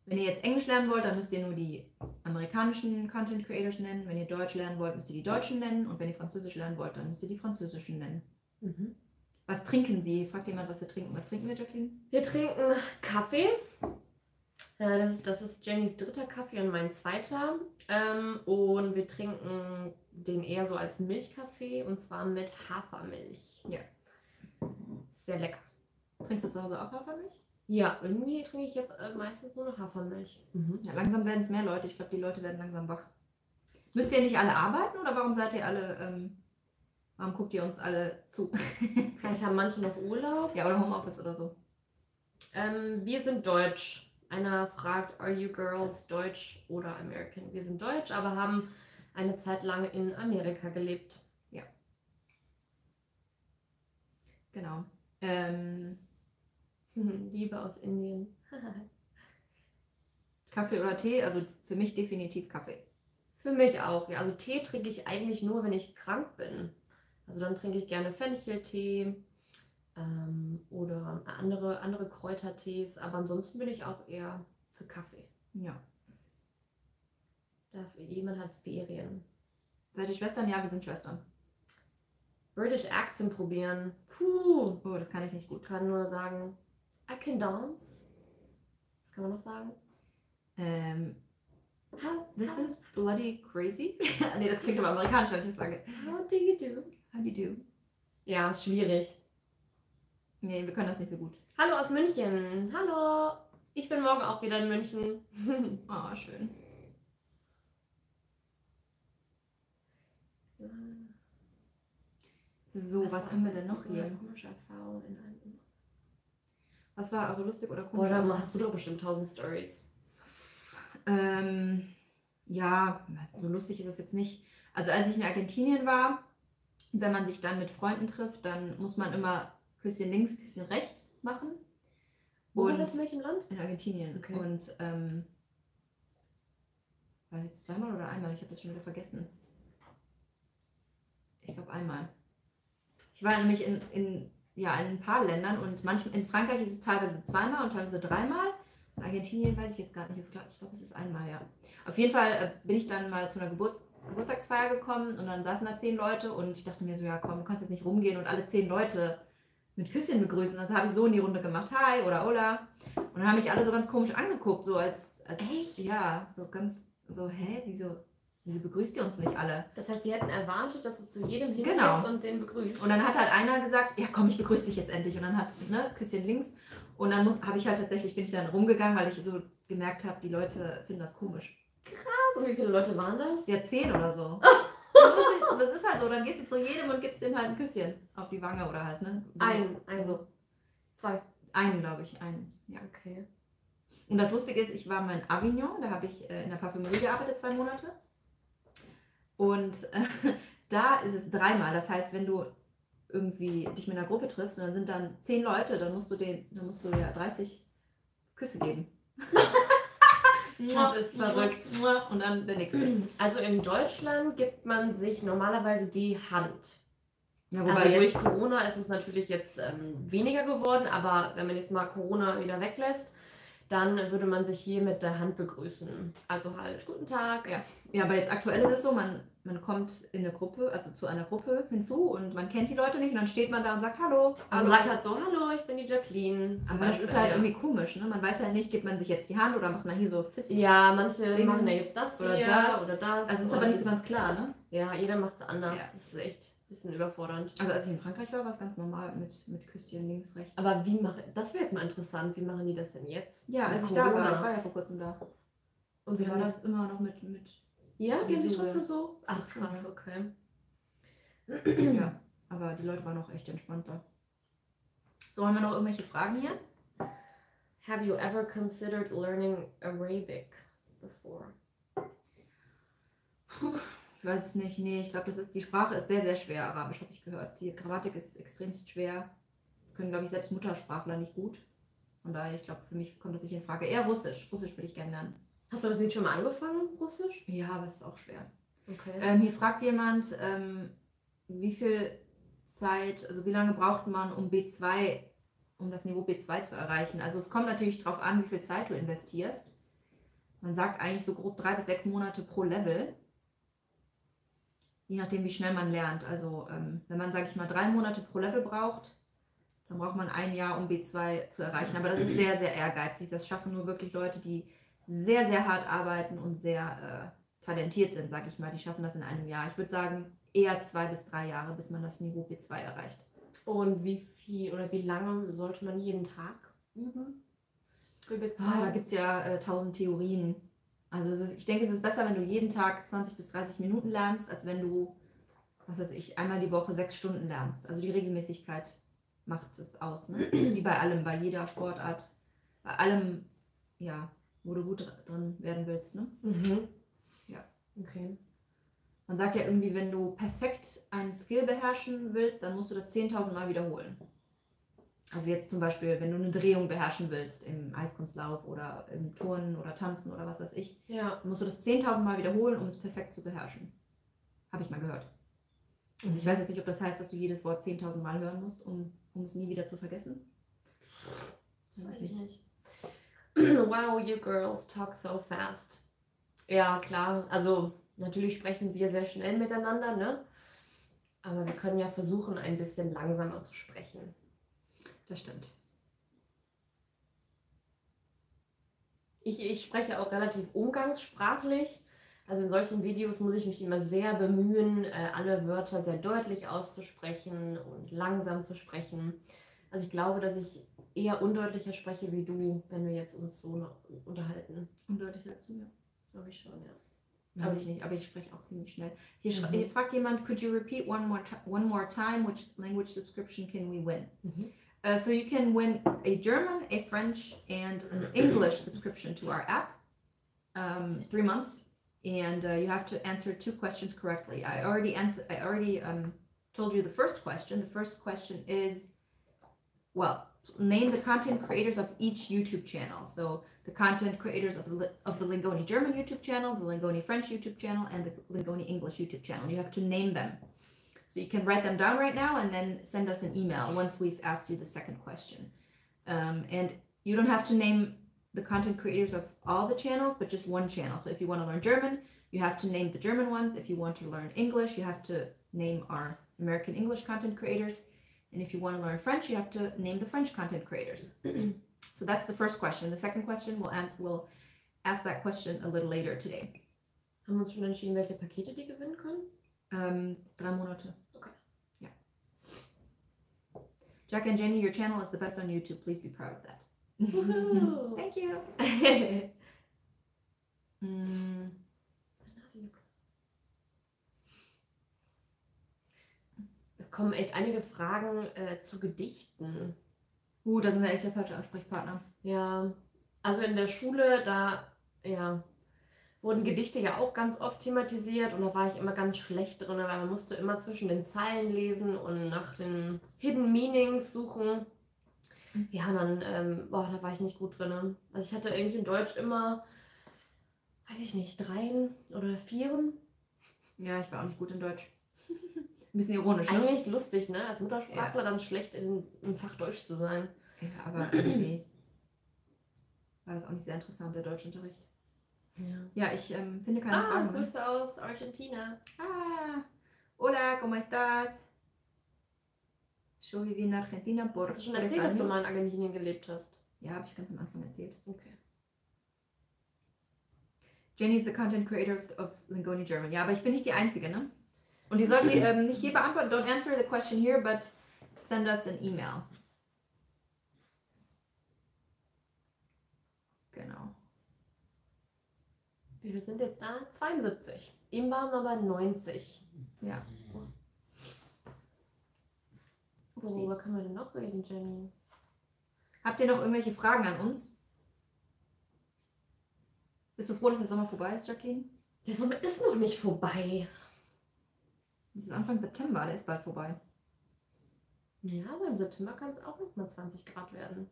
B: Wenn ihr jetzt Englisch lernen wollt, dann müsst ihr nur die amerikanischen Content Creators nennen. Wenn ihr Deutsch lernen wollt, müsst ihr die Deutschen nennen. Und wenn ihr Französisch lernen wollt, dann müsst ihr die französischen nennen.
A: Mhm.
B: Was trinken Sie? Fragt jemand, was wir trinken. Was trinken wir, Jacqueline?
A: Wir trinken Kaffee. Äh, Das, das ist Jennys dritter Kaffee und mein zweiter. Ähm, und wir trinken den eher so als Milchkaffee und zwar mit Hafermilch.
B: Ja.
A: Sehr lecker.
B: Trinkst du zu Hause auch Hafermilch?
A: Ja, irgendwie trinke ich jetzt äh, meistens nur noch Hafermilch. Mhm.
B: Ja, langsam werden es mehr Leute. Ich glaube, die Leute werden langsam wach. Müsst ihr nicht alle arbeiten oder warum seid ihr alle, ähm, warum guckt ihr uns alle zu?
A: Vielleicht haben manche noch Urlaub.
B: ja, oder Homeoffice oder so.
A: Ähm, wir sind Deutsch. Einer fragt, are you girls Deutsch oder American? Wir sind Deutsch, aber haben eine Zeit lang in Amerika gelebt.
B: Genau. Ähm,
A: Liebe aus Indien.
B: Kaffee oder Tee? Also für mich definitiv Kaffee.
A: Für mich auch, ja. Also Tee trinke ich eigentlich nur, wenn ich krank bin. Also dann trinke ich gerne Fencheltee ähm, oder andere, andere Kräutertees, aber ansonsten bin ich auch eher für Kaffee.
B: Ja.
A: Dafür, jemand hat Ferien.
B: Seid ihr Schwestern? Ja, wir sind Schwestern.
A: British Accent probieren. Puh.
B: Oh, das kann ich nicht
A: Ich
B: gut.
A: kann nur sagen, I can dance. Was kann man noch sagen?
B: Ähm,
A: How,
B: this
A: how,
B: is bloody crazy. nee, das klingt aber amerikanisch, wenn ich das sage.
A: how do you do?
B: How do you do?
A: Ja, ist schwierig.
B: Nee, wir können das nicht so gut.
A: Hallo aus München. Hallo. Ich bin morgen auch wieder in München.
B: Oh, schön. So, was,
A: war
B: haben wir denn noch hier?
A: Komische Erfahrung in einem.
B: Was war eure lustig oder
A: Boah,
B: komische
A: da
B: Erfahrung?
A: hast du doch bestimmt tausend Stories.
B: Ähm, ja, so lustig ist es jetzt nicht. Also als ich in Argentinien war, wenn man sich dann mit Freunden trifft, dann muss man immer Küsschen links, Küsschen rechts machen.
A: Wo war
B: Und-
A: das in welchem Land?
B: In Argentinien.
A: Okay.
B: Und ähm, war das jetzt zweimal oder einmal? Ich habe das schon wieder vergessen. Ich glaube einmal. Ich war nämlich in, in, ja, in ein paar Ländern und manchmal in Frankreich ist es teilweise zweimal und teilweise dreimal. In Argentinien weiß ich jetzt gar nicht. Ich glaube, glaub, es ist einmal, ja. Auf jeden Fall äh, bin ich dann mal zu einer Geburts Geburtstagsfeier gekommen und dann saßen da zehn Leute und ich dachte mir so, ja komm, du kannst jetzt nicht rumgehen und alle zehn Leute mit Küsschen begrüßen. Das habe ich so in die Runde gemacht. Hi oder Hola. Und dann haben mich alle so ganz komisch angeguckt, so als, als
A: Echt?
B: ja, so ganz so, hä, wieso, wieso begrüßt ihr uns nicht alle?
A: Das heißt, die hätten erwartet, dass du zu jedem hingehst
B: Genau.
A: und den begrüßt.
B: Und dann hat halt einer gesagt, ja komm, ich begrüße dich jetzt endlich. Und dann hat, ne, Küsschen links. Und dann habe ich halt tatsächlich, bin ich dann rumgegangen, weil ich so gemerkt habe, die Leute finden das komisch.
A: und wie viele Leute waren das?
B: Ja, zehn oder so. Und das ist halt so, dann gehst du zu jedem und gibst ihm halt ein Küsschen auf die Wange oder halt, ne? So.
A: Ein, also zwei.
B: Einen, glaube ich, einen. Ja.
A: Okay.
B: Und das Lustige ist, ich war mal in Avignon, da habe ich äh, in der Parfümerie gearbeitet, zwei Monate. Und äh, da ist es dreimal. Das heißt, wenn du irgendwie dich mit einer Gruppe triffst und dann sind dann zehn Leute, dann musst du den, dann musst du ja 30 Küsse geben.
A: Das ist verrückt.
B: Und dann der nächste.
A: Also in Deutschland gibt man sich normalerweise die Hand.
B: Ja,
A: Also durch Corona ist es natürlich jetzt ähm, weniger geworden, aber wenn man jetzt mal Corona wieder weglässt, dann würde man sich hier mit der Hand begrüßen. Also halt, guten Tag.
B: Ja. Ja, aber jetzt aktuell ist es so, man, man kommt in eine Gruppe, also zu einer Gruppe hinzu und man kennt die Leute nicht und dann steht man da und sagt Hallo.
A: Also man sagt halt so, hallo, ich bin die Jacqueline.
B: Aber das
A: Beispiel,
B: ist halt
A: ja.
B: irgendwie komisch, ne? Man weiß ja nicht, gibt man sich jetzt die Hand oder macht man hier so Fist
A: Ja, manche machen ja jetzt das
B: oder
A: hier
B: das.
A: oder das.
B: Also ist aber nicht so ganz klar, ne?
A: Ja, jeder macht es anders.
B: Ja.
A: Das ist echt bisschen überfordernd.
B: Also als ich in Frankreich war, war es ganz normal mit, mit Küsschen links, rechts.
A: Aber wie machen, das wäre jetzt mal interessant, wie machen die das denn jetzt?
B: Ja, als ich da war, ich war ja vor kurzem da.
A: Und wie
B: war
A: haben
B: das immer noch mit, mit
A: Ja, die haben sich treffen so? Ach
B: Schon,
A: krass, okay.
B: ja, aber die Leute waren auch echt entspannt da. So, haben wir noch irgendwelche Fragen hier?
A: Have you ever considered learning Arabic before?
B: Ich weiß es nicht, nee, ich glaube, das ist, die Sprache ist sehr, sehr schwer, Arabisch habe ich gehört. Die Grammatik ist extremst schwer. Das können, glaube ich, selbst Muttersprachler nicht gut. Von daher, ich glaube, für mich kommt das nicht in Frage. Eher Russisch. Russisch würde ich gerne lernen.
A: Hast du das nicht schon mal angefangen, Russisch?
B: Ja, aber es ist auch schwer.
A: Okay.
B: Ähm, hier fragt jemand, ähm, wie viel Zeit, also wie lange braucht man, um B2, um das Niveau B2 zu erreichen? Also es kommt natürlich darauf an, wie viel Zeit du investierst. Man sagt eigentlich so grob drei bis sechs Monate pro Level. Je nachdem, wie schnell man lernt. Also ähm, wenn man, sage ich mal, drei Monate pro Level braucht, dann braucht man ein Jahr, um B2 zu erreichen. Aber das ist sehr, sehr ehrgeizig. Das schaffen nur wirklich Leute, die sehr, sehr hart arbeiten und sehr äh, talentiert sind, sage ich mal. Die schaffen das in einem Jahr. Ich würde sagen, eher zwei bis drei Jahre, bis man das Niveau B2 erreicht.
A: Und wie viel oder wie lange sollte man jeden Tag üben? Für B2?
B: Ah, da gibt es ja äh, tausend Theorien. Also ist, ich denke, es ist besser, wenn du jeden Tag 20 bis 30 Minuten lernst, als wenn du, was weiß ich, einmal die Woche sechs Stunden lernst. Also die Regelmäßigkeit macht es aus. Ne? Wie bei allem, bei jeder Sportart, bei allem, ja, wo du gut dr- drin werden willst. Ne?
A: Mhm.
B: Ja.
A: Okay.
B: Man sagt ja irgendwie, wenn du perfekt einen Skill beherrschen willst, dann musst du das 10.000 Mal wiederholen. Also jetzt zum Beispiel, wenn du eine Drehung beherrschen willst im Eiskunstlauf oder im Turnen oder Tanzen oder was weiß ich,
A: Ja.
B: musst du das 10.000 Mal wiederholen, um es perfekt zu beherrschen. Habe ich mal gehört. Also ich weiß jetzt nicht, ob das heißt, dass du jedes Wort 10.000 Mal hören musst, um, um es nie wieder zu vergessen.
A: Das weiß ich nicht. wow, you girls talk so fast. Ja, klar. Also natürlich sprechen wir sehr schnell miteinander, ne? Aber wir können ja versuchen, ein bisschen langsamer zu sprechen.
B: Das stimmt.
A: Ich, ich spreche auch relativ umgangssprachlich. Also in solchen Videos muss ich mich immer sehr bemühen, äh, alle Wörter sehr deutlich auszusprechen und langsam zu sprechen. Also ich glaube, dass ich eher undeutlicher spreche wie du, wenn wir jetzt uns so unterhalten.
B: Undeutlich als du, ja.
A: Glaube ich schon, ja.
B: Weiß ich nicht, aber ich spreche auch ziemlich schnell. Hier,
A: Mhm.
B: hier fragt jemand, could you repeat one more, one more time, which language subscription can we win?
A: Mhm.
B: Uh, so you can win a German, a French, and an English subscription to our app. Um, three months, and uh, you have to answer two questions correctly. I already answered. I already um, told you the first question. The first question is, well, name the content creators of each YouTube channel. So the content creators of the of the Lingoni German YouTube channel, the Lingoni French YouTube channel, and the Lingoni English YouTube channel. You have to name them. So you can write them down right now and then send us an email once we've asked you the second question. Um, and you don't have to name the content creators of all the channels, but just one channel. So if you want to learn German, you have to name the German ones. If you want to learn English, you have to name our American English content creators. And if you want to learn French, you have to name the French content creators. so that's the first question. The second question, we'll, we'll ask that question a little later today.
A: Haben wir uns schon entschieden, welche Pakete die gewinnen können?
B: Um, drei Monate.
A: Okay.
B: Yeah. Jack and Jenny, your channel is the best on YouTube. Please be proud of that. Thank you. Mm,
A: Es kommen echt einige Fragen äh, zu Gedichten.
B: uh, da sind wir echt der falsche Ansprechpartner.
A: Ja, also in der Schule, da ja, wurden Gedichte ja auch ganz oft thematisiert und da war ich immer ganz schlecht drin, weil man musste immer zwischen den Zeilen lesen und nach den Hidden Meanings suchen. Ja, und dann, ähm, boah, da war ich nicht gut drin. Also ich hatte irgendwie in Deutsch immer, weiß ich nicht, dreien oder vieren.
B: Ja, ich war auch nicht gut in Deutsch. Ein bisschen ironisch, ne?
A: Eigentlich lustig, ne? Als Muttersprachler dann schlecht in, im Fach Deutsch zu sein.
B: Ja, aber irgendwie war das auch nicht sehr interessant, der Deutschunterricht.
A: Ja.
B: Ja, ich ähm, finde keine
A: Ah,
B: Fragen.
A: Grüße aus Argentina.
B: Ah, hola, ¿cómo estás? Yo viví en Argentina por
A: Hast du schon erzählt, dass du mal in
B: años.
A: Argentinien gelebt hast?
B: Ja, habe ich ganz am Anfang erzählt.
A: Okay.
B: Jenny is the content creator of Lingoni German. Ja, aber ich bin nicht die Einzige, ne? Und die sollte ähm, nicht hier beantworten. Don't answer the question here, but send us an email. Genau.
A: Wie viel sind jetzt da? 72. Eben waren wir bei 90.
B: Ja.
A: Worüber können wir denn noch reden, Jenny?
B: Habt ihr noch irgendwelche Fragen an uns? Bist du froh, dass der Sommer vorbei ist, Jacqueline?
A: Der Sommer ist noch nicht vorbei.
B: Es ist Anfang September, der ist bald vorbei.
A: Ja, aber im September kann es auch noch mal 20 Grad werden.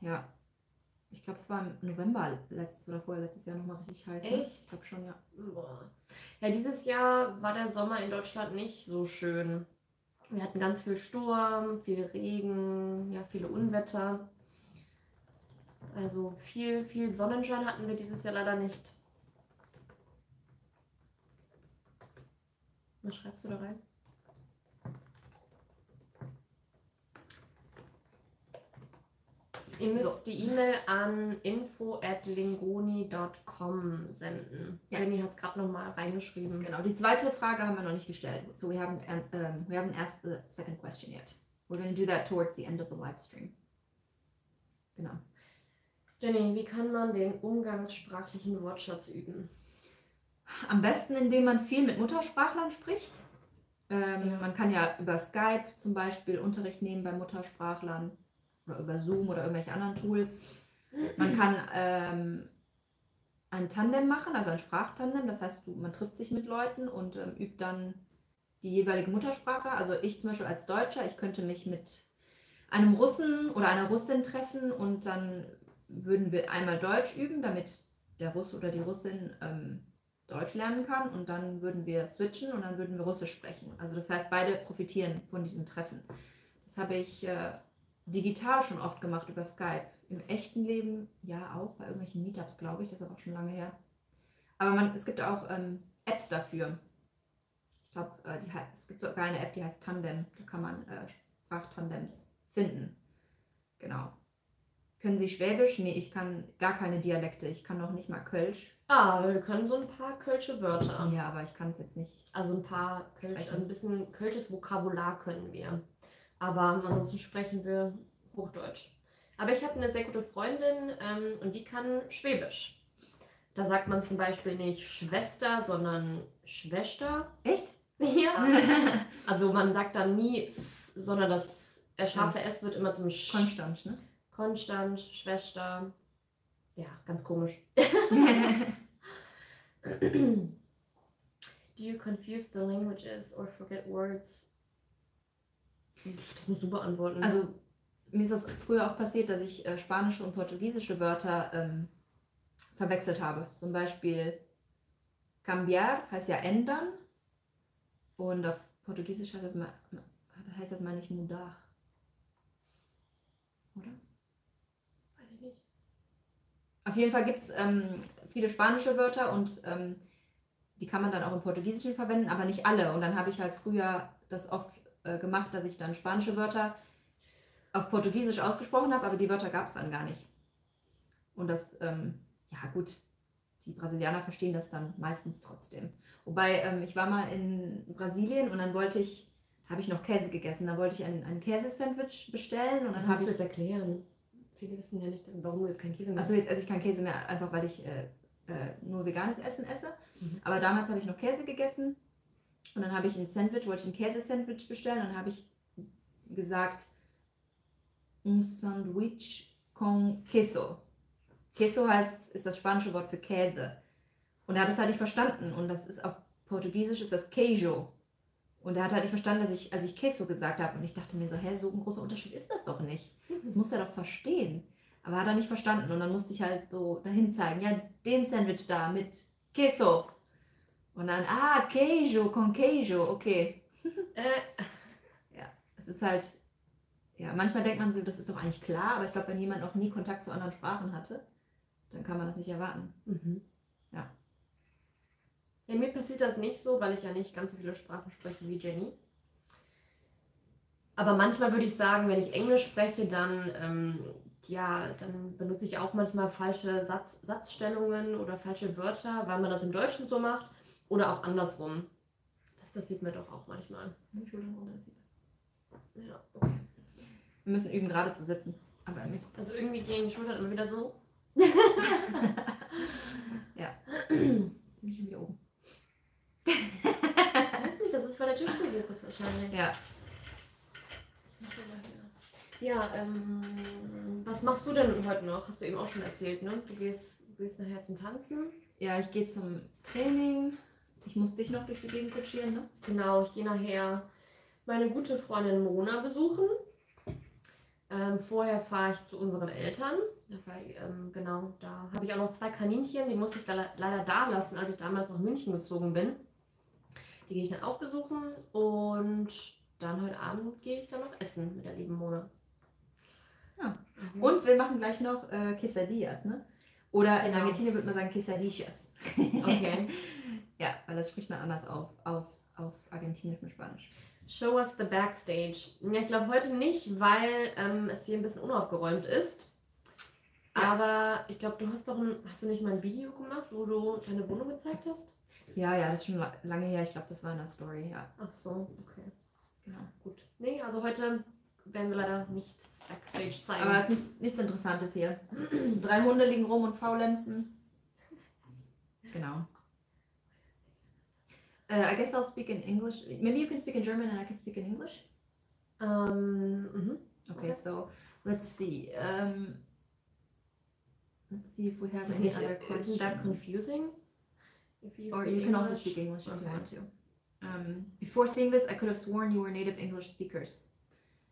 B: Ja. Ich glaube, es war im November letztes oder vorher letztes Jahr nochmal richtig heiß. Ne?
A: Echt?
B: Ich glaube schon, ja.
A: Boah. Ja, dieses Jahr war der Sommer in Deutschland nicht so schön. Wir hatten ganz viel Sturm, viel Regen, ja, viele Unwetter. Also viel, viel Sonnenschein hatten wir dieses Jahr leider nicht. Was schreibst du da rein? Ihr müsst die E-Mail an info@lingoni.com senden.
B: Ja.
A: Jenny hat es gerade nochmal reingeschrieben.
B: Genau. Die zweite Frage haben wir noch nicht gestellt. So we haven't, um, we haven't asked the second question yet. We're going to do that towards the end of the live stream. Genau.
A: Jenny, wie kann man den umgangssprachlichen Wortschatz üben?
B: Am besten, indem man viel mit Muttersprachlern spricht. Ähm,
A: Ja.
B: Man kann ja über Skype zum Beispiel Unterricht nehmen bei Muttersprachlern oder über Zoom oder irgendwelche anderen Tools. Man kann ähm, ein Tandem machen, also ein Sprachtandem. Das heißt, man trifft sich mit Leuten und ähm, übt dann die jeweilige Muttersprache. Also ich zum Beispiel als Deutscher, ich könnte mich mit einem Russen oder einer Russin treffen und dann würden wir einmal Deutsch üben, damit der Russe oder die Russin ähm, Deutsch lernen kann und dann würden wir switchen und dann würden wir Russisch sprechen. Also das heißt, beide profitieren von diesem Treffen. Das habe ich äh, digital schon oft gemacht über Skype. Im echten Leben ja auch, bei irgendwelchen Meetups, glaube ich, das ist aber auch schon lange her. Aber man, es gibt auch ähm, Apps dafür. Ich glaube, äh, es gibt sogar eine App, die heißt Tandem. Da kann man äh, Sprachtandems finden. Genau. Können Sie Schwäbisch? Nee, ich kann gar keine Dialekte. Ich kann noch nicht mal Kölsch.
A: Ah, wir können so ein paar kölsche Wörter.
B: Ja, aber ich kann es jetzt nicht.
A: Also ein paar Kölsch, ein bisschen kölsches Vokabular können wir. Aber ansonsten sprechen wir Hochdeutsch. Aber ich habe eine sehr gute Freundin ähm, und die kann Schwäbisch. Da sagt man zum Beispiel nicht Schwester, sondern Schwester.
B: Echt?
A: Ja. Also man sagt dann nie S, sondern das scharfe S wird immer zum Sch.
B: Konstanz, ne?
A: Konstant, Schwester. Ja, ganz komisch. Do you confuse the languages or forget words? Das musst du beantworten.
B: also, mir ist das früher auch passiert, dass ich äh, spanische und portugiesische Wörter ähm, verwechselt habe. Zum Beispiel cambiar heißt ja ändern. Und auf Portugiesisch heißt das, mal, heißt das meine ich mudar. Oder?
A: weiß ich nicht.
B: Auf jeden Fall gibt es ähm, viele spanische Wörter und ähm, die kann man dann auch im Portugiesischen verwenden, aber nicht alle. Und dann habe ich halt früher das oft äh, gemacht, dass ich dann spanische Wörter auf Portugiesisch ausgesprochen habe, aber die Wörter gab es dann gar nicht. Und das, ähm, ja gut, die Brasilianer verstehen das dann meistens trotzdem. Wobei, ähm, ich war mal in Brasilien und dann wollte ich, habe ich noch Käse gegessen, da wollte ich ein, ein Käsesandwich bestellen und
A: Das
B: dann habe ich
A: jetzt erklären. Viele wissen ja nicht, warum du jetzt keinen Käse mehr
B: Also jetzt esse ich keinen Käse mehr, einfach weil ich äh, äh, nur veganes Essen esse.
A: Mhm.
B: Aber damals habe ich noch Käse gegessen und dann habe ich ein Sandwich, wollte ich ein Käsesandwich bestellen und dann habe ich gesagt, un sandwich con queso. Queso heißt, ist das spanische Wort für Käse. Und er hat es halt nicht verstanden und das ist auf Portugiesisch ist das queijo. Und er hat halt nicht verstanden, dass ich, als ich Queso gesagt habe. Und ich dachte mir so, hä, so ein großer Unterschied ist das doch nicht. Das muss er doch verstehen. Aber hat er nicht verstanden. Und dann musste ich halt so dahin zeigen, ja, den Sandwich da mit Queso. Und dann, ah, Queijo, con Queijo, okay.
A: Äh,
B: Es ist halt, ja, manchmal denkt man so, das ist doch eigentlich klar. Aber ich glaube, wenn jemand noch nie Kontakt zu anderen Sprachen hatte, dann kann man das nicht erwarten.
A: mhm.
B: Ja.
A: Ja, mir passiert das nicht so, weil ich ja nicht ganz so viele Sprachen spreche wie Jenny. Aber manchmal würde ich sagen, wenn ich Englisch spreche, dann, ähm, ja, dann benutze ich auch manchmal falsche Satz, Satzstellungen oder falsche Wörter, weil man das im Deutschen so macht oder auch andersrum. Das passiert mir doch auch manchmal.
B: Runter, das.
A: Ja, okay.
B: Wir müssen üben, gerade zu sitzen. Aber
A: Also irgendwie gehen die Schultern immer wieder so.
B: sind schon wieder oben.
A: Ich weiß nicht, das ist, weil der Tisch so hoch ist wahrscheinlich.
B: Ja.
A: Ja, ähm, was machst du denn heute noch? Hast du eben auch schon erzählt, ne? Du gehst, du gehst nachher zum Tanzen.
B: Ja, ich gehe zum Training. Ich muss dich noch durch die Gegend kutschieren, ne?
A: Genau, ich gehe nachher meine gute Freundin Mona besuchen. Ähm, vorher fahre ich zu unseren Eltern. Weil, ähm, genau, da habe ich auch noch zwei Kaninchen, die musste ich le leider da lassen, als ich damals nach München gezogen bin. Die gehe ich dann auch besuchen und dann heute Abend gehe ich dann noch essen mit der lieben Mona.
B: Ja.
A: Mhm.
B: Und wir machen gleich noch äh, Quesadillas, ne? Oder in
A: Genau.
B: Argentinien würde man sagen Quesadillas.
A: Okay.
B: ja, weil das spricht man anders auf, aus auf argentinischem Spanisch.
A: Show us the backstage. Ja, ich glaube heute nicht, weil ähm, es hier ein bisschen unaufgeräumt ist.
B: Ja.
A: Aber ich glaube, du hast doch ein, hast du nicht mal ein Video gemacht, wo du deine Wohnung gezeigt hast?
B: Ja, ja, das ist schon la- lange her. Ich glaube, das war in der Story, ja.
A: Ach so, okay,
B: Genau.
A: gut. Nee, also heute werden wir leider nicht das Backstage zeigen.
B: Aber es ist nichts, nichts Interessantes hier. Drei Hunde liegen rum und faulenzen. Genau. Uh, I guess I'll speak in English. Maybe you can speak in German and I can speak in English.
A: ähm, mhm.
B: Okay,
A: Okay.
B: so let's see. Um, let's see if we have any other
A: isn't that
B: questions.
A: confusing? If you
B: Or you can also speak English if you want to. Um, before seeing this, I could have sworn you were native English speakers.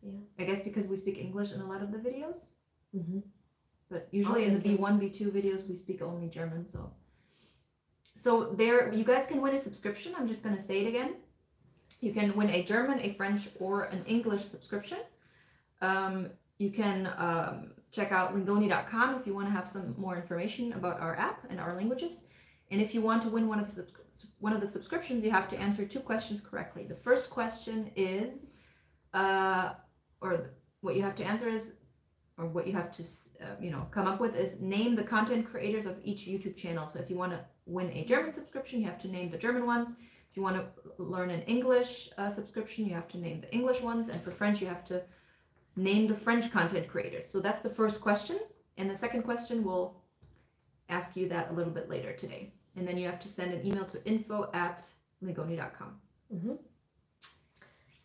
A: Yeah.
B: I guess because we speak English in a lot of the videos,
A: Mhm.
B: but usually in the B1, B2 videos, we speak only German. So, so there, you guys can win a subscription. I'm just gonna say it again. You can win a German, a French, or an English subscription. Um, you can um, check out lingoni.com if you want to have some more information about our app and our languages. And if you want to win one of the one of the subscriptions, you have to answer two questions correctly. The first question is, uh, or what you have to answer is, or what you have to uh, you know come up with is name the content creators of each YouTube channel. So if you want to win a German subscription, you have to name the German ones. If you want to learn an English uh, subscription, you have to name the English ones, and for French, you have to name the French content creators. So that's the first question, and the second question will ask you that a little bit later today. And then you have to send an email to info at ligoni.com.
A: Mhm.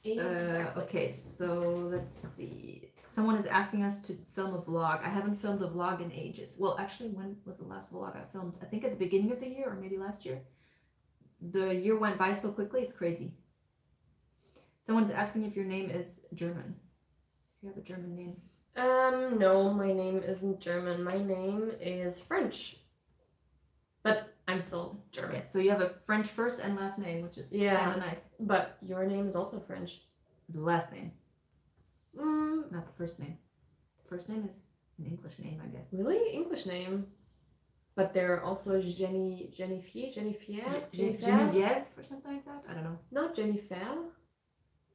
B: Uh, okay, so let's see. Someone is asking us to film a vlog. I haven't filmed a vlog in ages. Well, actually, when was the last vlog I filmed? I think at the beginning of the year or maybe last year. The year went by so quickly, it's crazy. Someone's asking if your name is German. If you have a German name.
A: Um, no, my name isn't German. My name is French. But I'm still German.
B: Yeah, so you have a French first and last name, which is
A: Yeah.
B: kind of nice.
A: But your name is also French.
B: The last name,
A: Mm,
B: not the first name. First name is an English name, I guess.
A: really? English name. But there are also Jenny, Jennifer, Jennifer, Jennifer?
B: Genevieve or something like that? I don't know.
A: Not Jennifer.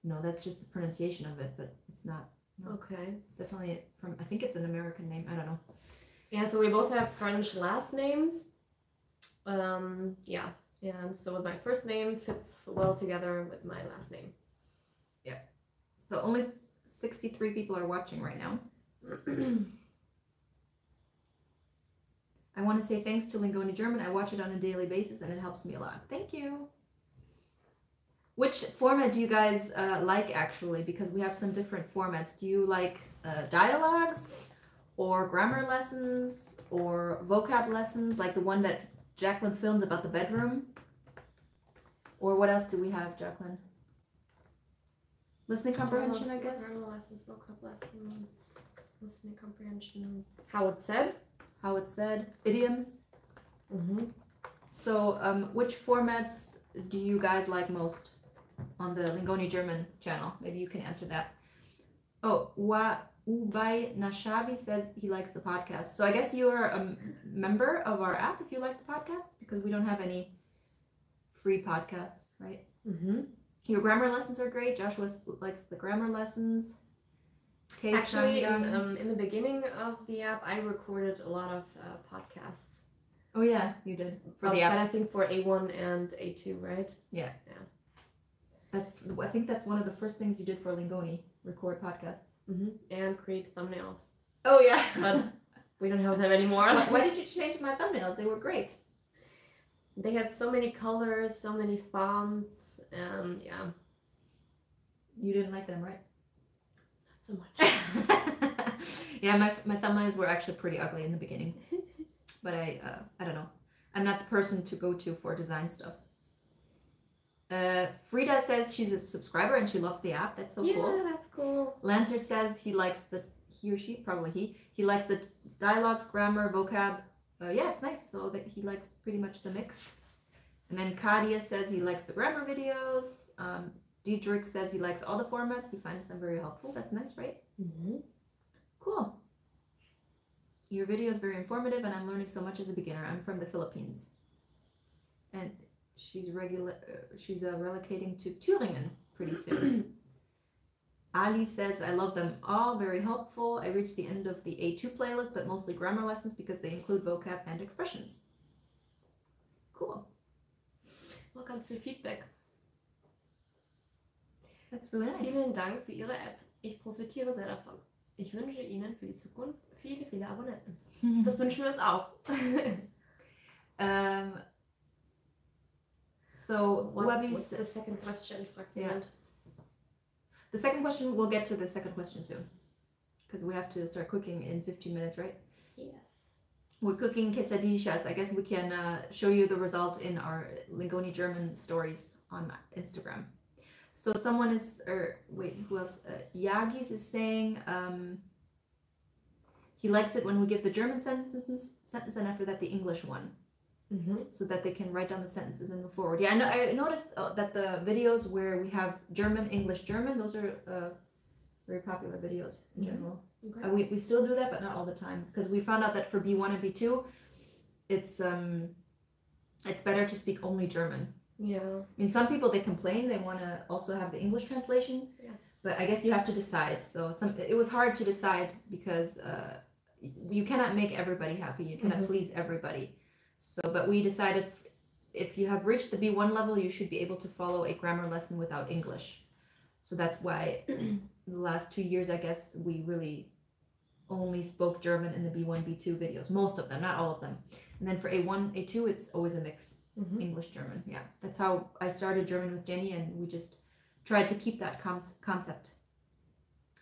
B: No, that's just the pronunciation of it, but it's not. No.
A: Okay.
B: It's definitely from. I think it's an American name. I don't know.
A: Yeah, so we both have French last names. Um, yeah, and so my first name fits well together with my last name. Yeah.
B: So only sixty-three people are watching right now. I want to say thanks to Lingoni German. I watch it on a daily basis and it helps me a lot. Thank you. Which format do you guys uh, like actually? Because we have some different formats. Do you like uh, dialogues or grammar lessons or vocab lessons like the one that Jacqueline filmed about the bedroom? Or what else do we have, Jacqueline? Listening comprehension, I guess.
A: Grammar lessons, vocab lessons, listening comprehension. How it's said.
B: How it's said. Idioms.
A: Mm-hmm.
B: So, um, which formats do you guys like most on the Lingoni German channel? Maybe you can answer that. Oh, Wa Ubay Nashavi says he likes the podcast. So I guess you are a member of our app if you like the podcast because we don't have any free podcasts, right?
A: Mm-hmm.
B: Your grammar lessons are great. Joshua likes the grammar lessons. Kay
A: Actually, in, um, in the beginning of the app, I recorded a lot of uh, podcasts.
B: oh yeah, you did for
A: Oh,
B: the app.
A: But I think for A1 and A2, right? Yeah. Yeah.
B: That's I think that's one of the first things you did for Lingoni, record podcasts.
A: Mm-hmm. And create thumbnails.
B: Oh yeah.
A: But we don't have them anymore.
B: why, why did you change my thumbnails? They were great.
A: They had so many colors, so many fonts, and yeah,
B: You didn't like them, right?
A: Not so much.
B: yeah, my my thumbnails were actually pretty ugly in the beginning, but I uh, I don't know. I'm not the person to go to for design stuff. Uh, Frida says she's a subscriber and she loves the app. That's so
A: yeah,
B: cool.
A: that's cool.
B: Lancer says he likes the he or she probably he he likes the dialogues, grammar, vocab. Uh, yeah, it's nice. So that he likes pretty much the mix. And then Kadia says he likes the grammar videos. Um, Diedrich says he likes all the formats. He finds them very helpful. That's nice, right?
A: Mm-hmm.
B: Cool. Your video is very informative, and I'm learning so much as a beginner. I'm from the Philippines, and she's regular. Uh, she's uh, relocating to Thüringen pretty soon. Ali says, I love them all, very helpful. I reached the end of the A2 playlist, but mostly grammar lessons because they include vocab and expressions. Cool.
A: Mal ganz viel Feedback.
B: That's really nice.
A: Vielen Dank für Ihre App. Ich profitiere sehr davon. Ich wünsche Ihnen für die Zukunft viele, viele Abonnenten. Das wünschen wir uns auch.
B: um, so,
A: What, what's
B: sa-
A: the second question? fragt
B: Yeah.
A: jemand.
B: The second question, we'll get to the second question soon. Because we have to start cooking in 15 minutes, right? We're cooking quesadillas. I guess we can uh, show you the result in our Lingoni German stories on Instagram. So someone is, or wait, who else? Uh, Yagis is saying um, he likes it when we give the German sentence, sentence and after that the English one,
A: Mm-hmm.
B: so that they can write down the sentences and move forward. Yeah, I, know, I noticed uh, that the videos where we have German, English, German, those are uh, very popular videos in
A: Mhm.
B: general.
A: Okay.
B: We, we still do that, but not all the time because we found out that for B1 and B2, it's um, it's better to speak only German.
A: yeah.
B: I mean, some people they complain they want to also have the English translation,
A: Yes.
B: but I guess you have to decide. So some it was hard to decide because uh, you cannot make everybody happy. You cannot
A: Mhm.
B: please everybody. So, but we decided if you have reached the B1 level, you should be able to follow a grammar lesson without English. So that's why the last two years, I guess, we really only spoke German in the B1, B2 videos. Most of them, not all of them. And then for A1, A2, it's always a mix.
A: Mhm.
B: English German. Yeah, that's how I started German with Jenny, and we just tried to keep that con- concept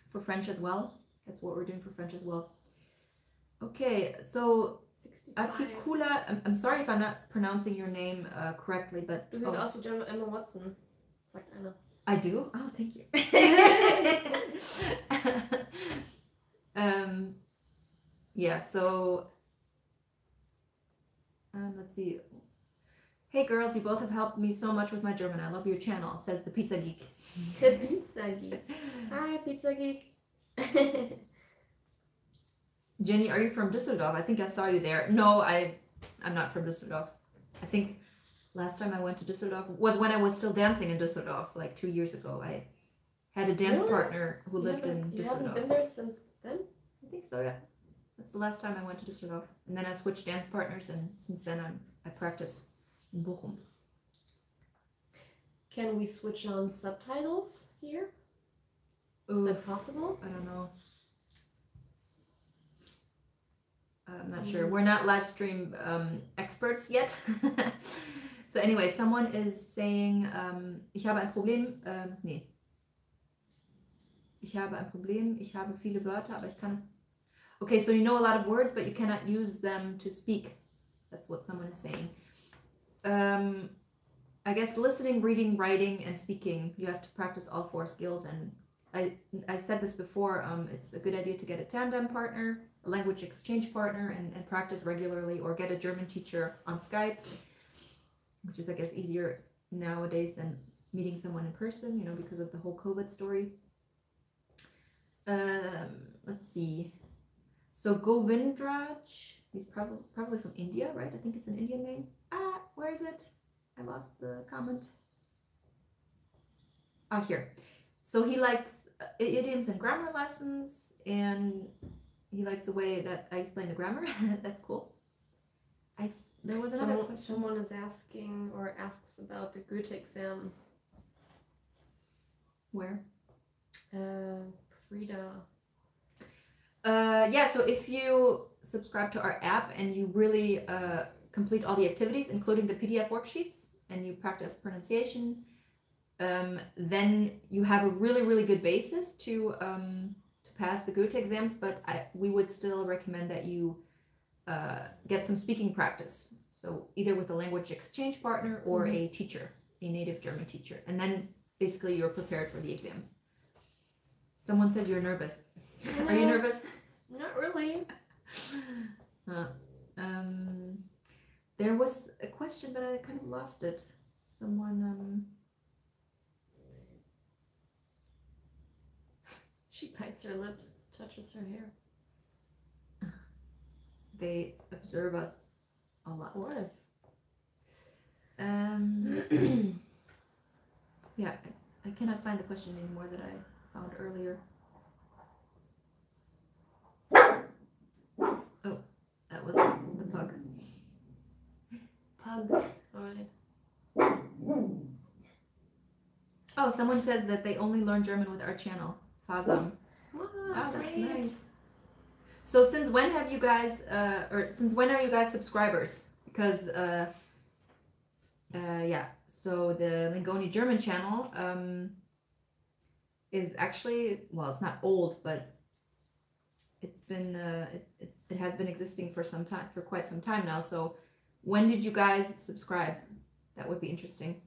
B: for French as well. That's what we're doing for French as well. Okay, so
A: 65.
B: Atikula, I'm, I'm sorry if I'm not pronouncing your name uh, correctly, but
A: Du siehst
B: oh,
A: aus wie Gemma- Emma Watson, sagt einer.
B: I do. Oh, thank you. um, yeah. So, um, let's see. Hey girls, you both have helped me so much with my German. I love your channel, says the Pizza Geek.
A: Der Pizza Geek. Hi, Pizza Geek.
B: Jenny, are you from Düsseldorf? I think I saw you there. No, I, I'm not from Düsseldorf. I think last time I went to Düsseldorf was when I was still dancing in Düsseldorf, like two years ago. I, had a dance
A: Really?
B: partner who
A: You
B: lived in
A: haven't- You haven't been
B: Düsseldorf.
A: there since then?
B: I think so, yeah. That's the last time I went to Düsseldorf. And then I switched dance partners, and since then I'm I practice in Bochum.
A: Can we switch on subtitles here? Is
B: Oof,
A: that possible?
B: I don't know. I'm not sure.
A: Mm.
B: We're not live stream um, experts yet. so anyway, someone is saying, um, ich habe ein Problem. Ähm, nee. Ich habe ein Problem. Ich habe viele Wörter, aber ich kann es. Okay, so you know a lot of words, but you cannot use them to speak. That's what someone is saying. Um, I guess listening, reading, writing, and speaking, you have to practice all four skills. And I, I said this before, um, it's a good idea to get a tandem partner, a language exchange partner, and, and practice regularly, or get a German teacher on Skype, which is, I guess, easier nowadays than meeting someone in person, you know, because of the whole COVID story. Um, let's see. So Govindraj, he's probably probably from India, right? I think it's an Indian name. Ah, where is it? I lost the comment. Ah, here. So he likes uh, idioms and grammar lessons, and he likes the way that I explain the grammar. That's cool. I there was another
A: Someone,
B: question.
A: someone is asking or asks about the Goethe exam.
B: Where?
A: Uh, Frida.
B: Uh, yeah, so if you subscribe to our app and you really uh, complete all the activities, including the PDF worksheets, and you practice pronunciation, um, then you have a really, really good basis to um, to pass the Goethe exams. But I, we would still recommend that you uh, get some speaking practice. So either with a language exchange partner or a teacher, a native German teacher, and then basically you're prepared for the exams. Someone says you're nervous. Are you nervous?
A: Not really.
B: Uh, um, there was a question, but I kind of lost it. Someone, um,
A: She bites her lips, touches her hair.
B: they observe us a lot.
A: Of course.
B: Um, yeah, I, I cannot find the question anymore that I found earlier. Oh, that was the pug.
A: Pug. Alright.
B: Oh, someone says that they only learn German with our channel, Fasam.
A: Wow,
B: Wow, that's
A: great.
B: nice. So since when have you guys, uh, or since when are you guys subscribers? Because, uh, uh, yeah, so the Lingoni German channel um, is actually, well, it's not old, but it's been, uh, it, it, it has been existing for some time, for quite some time now. So when did you guys subscribe? That would be interesting.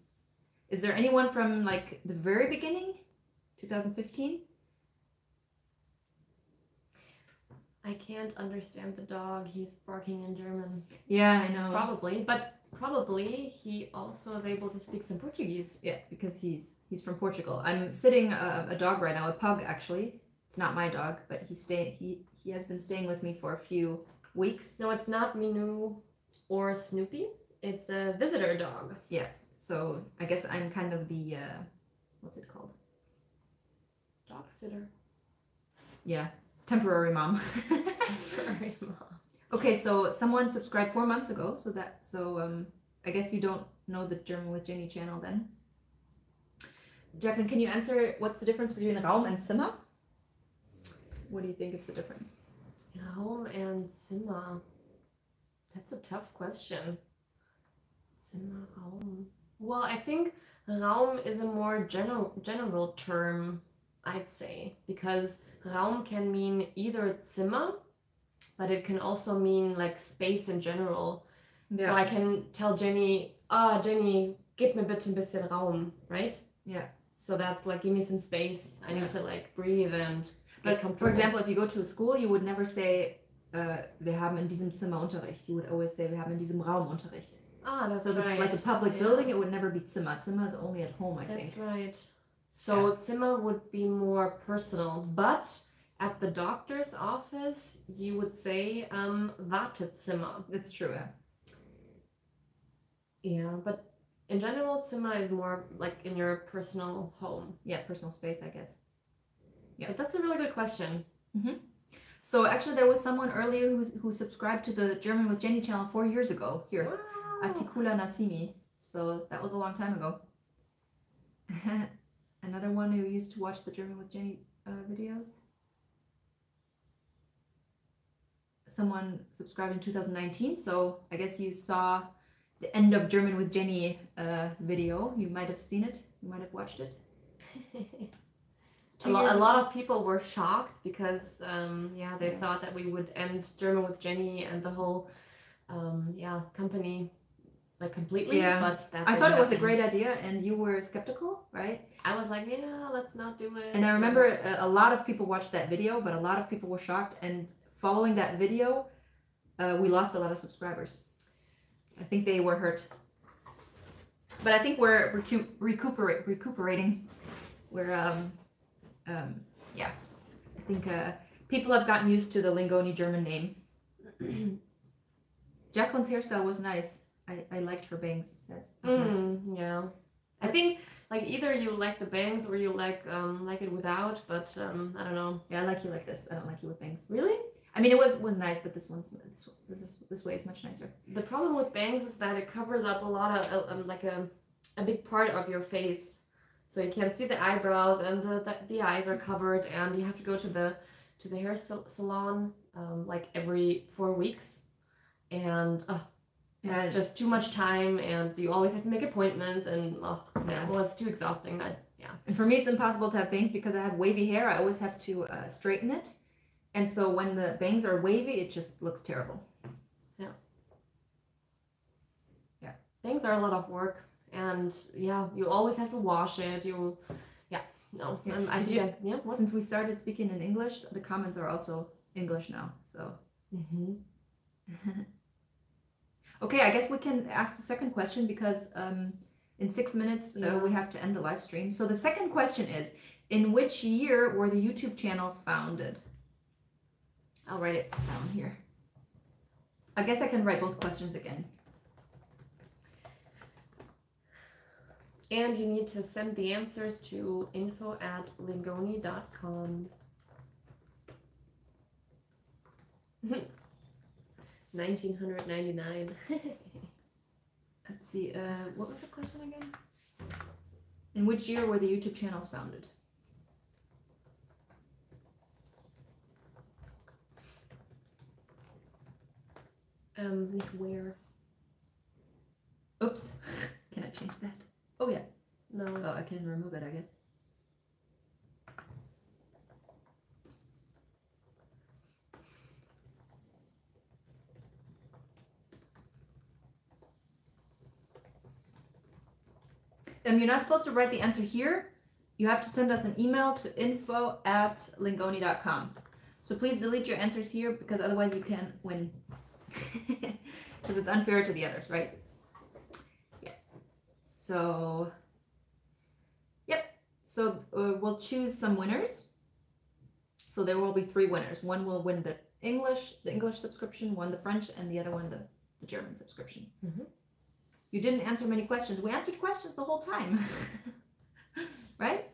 B: Is there anyone from like the very beginning, 2015?
A: I can't understand the dog. He's barking in German.
B: Yeah, I know.
A: Probably, but probably he also is able to speak some Portuguese.
B: Yeah, because he's he's from Portugal. I'm sitting a, a dog right now, a pug actually. It's not my dog, but he's staying. He he has been staying with me for a few weeks.
A: No, it's not Minu or Snoopy. It's a visitor dog. Yeah.
B: So I guess I'm kind of the uh, what's it called?
A: Dog sitter.
B: Yeah, temporary mom.
A: Sorry, mom.
B: Okay, so someone subscribed four months ago. So that so um I guess you don't know the German with Jenny channel then. Jacqueline, can you answer what's the difference between Raum and Zimmer? What do you think is the difference?
A: Raum and Zimmer. That's a tough question. Zimmer, Raum. Well, I think Raum is a more general general term, I'd say, because Raum can mean either Zimmer, but it can also mean like space in general. Yeah. So I can tell Jenny, ah, Jenny, gib mir bitte ein bisschen Raum, right?
B: Yeah.
A: So that's like, give me some space. I need to like breathe and
B: But for example, if you go to a school, you would never say, uh, wir haben in diesem Zimmer Unterricht. You would always say, wir haben in diesem Raum Unterricht.
A: ah, that's
B: So if
A: right.
B: it's like a public
A: Yeah.
B: building, it would never be Zimmer. Zimmer is only at home, I
A: That's
B: think.
A: That's right. So Zimmer would be more personal, but at the doctor's office, you would say um, Wartezimmer.
B: That's true. Yeah.
A: Yeah, but in general, Zimmer is more like in your personal home.
B: Yeah, personal space, I guess. Yeah.
A: But that's a really good question.
B: So actually, there was someone earlier who who subscribed to the German with Jenny channel four years ago here,
A: Wow.
B: Atikula Nasimi. So that was a long time ago. Another one who used to watch the German with Jenny uh, videos. Someone subscribed in 2019, so I guess you saw the end of German with Jenny uh, video. You might have seen it. You might have watched it.
A: a, lo- a lot of people were shocked because um, yeah they
B: Yeah.
A: thought that we would end German with Jenny and the whole um, yeah company like completely
B: Yeah.
A: but that
B: I thought it was a great idea, and you were skeptical, right?
A: I was like yeah let's not do it
B: And I remember a, a lot of people watched that video, but a lot of people were shocked. And following that video, uh, we lost a lot of subscribers. I think they were hurt. But I think we're recu- recuperate, recuperating. We're, um, um, yeah. I think uh, people have gotten used to the Lingoni German name. Jacqueline's hairstyle was nice. I, I liked her bangs. Says
A: Mm, yeah. I think like either you like the bangs or you like um like it without, but um I don't know.
B: Yeah, I like you like this. I don't like you with bangs.
A: Really?
B: I mean, it was was nice, but this one's this this, is, this way is much nicer.
A: The problem with bangs is that it covers up a lot of uh, um, like a a big part of your face, so you can't see the eyebrows and the the, the eyes are covered, and you have to go to the to the hair salon um, like every four weeks, and uh,
B: Yeah,
A: it's just too much time, and you always have to make appointments, and oh,
B: Yeah.
A: yeah, well, it's too exhausting. I, yeah.
B: And for me, it's impossible to have bangs because I have wavy hair. I always have to uh, straighten it. And so when the bangs are wavy, it just looks terrible. Yeah. Yeah.
A: Bangs are a lot of work, and yeah, you always have to wash it. You, yeah, no,
B: Yeah.
A: um, I
B: Did you-
A: I- yeah. What?
B: Since we started speaking in English, the comments are also English now. So,
A: hmm
B: okay, I guess we can ask the second question because um, in six minutes uh,
A: Yeah.
B: we have to end the live stream. So the second question is, in which year were the YouTube channels founded? I'll write it down here. I guess I can write both questions again.
A: And you need to send the answers to info at lingoni.com. 1999.
B: Let's see. Uh, what was the question again? In which year were the YouTube channels founded?
A: Um, nicht where?
B: Oops. Can I change that? Oh yeah.
A: No.
B: Oh, I can remove it. I guess. Um, you're not supposed to write the answer here. You have to send us an email to info at lingoni.com. So please delete your answers here because otherwise you can win. Because it's unfair to the others, right? Yeah. So, yep. So uh, we'll choose some winners. So there will be three winners. One will win the English, the English subscription, one the French, and the other one the, the German subscription.
A: Mhm.
B: You didn't answer many questions. We answered questions the whole time. right?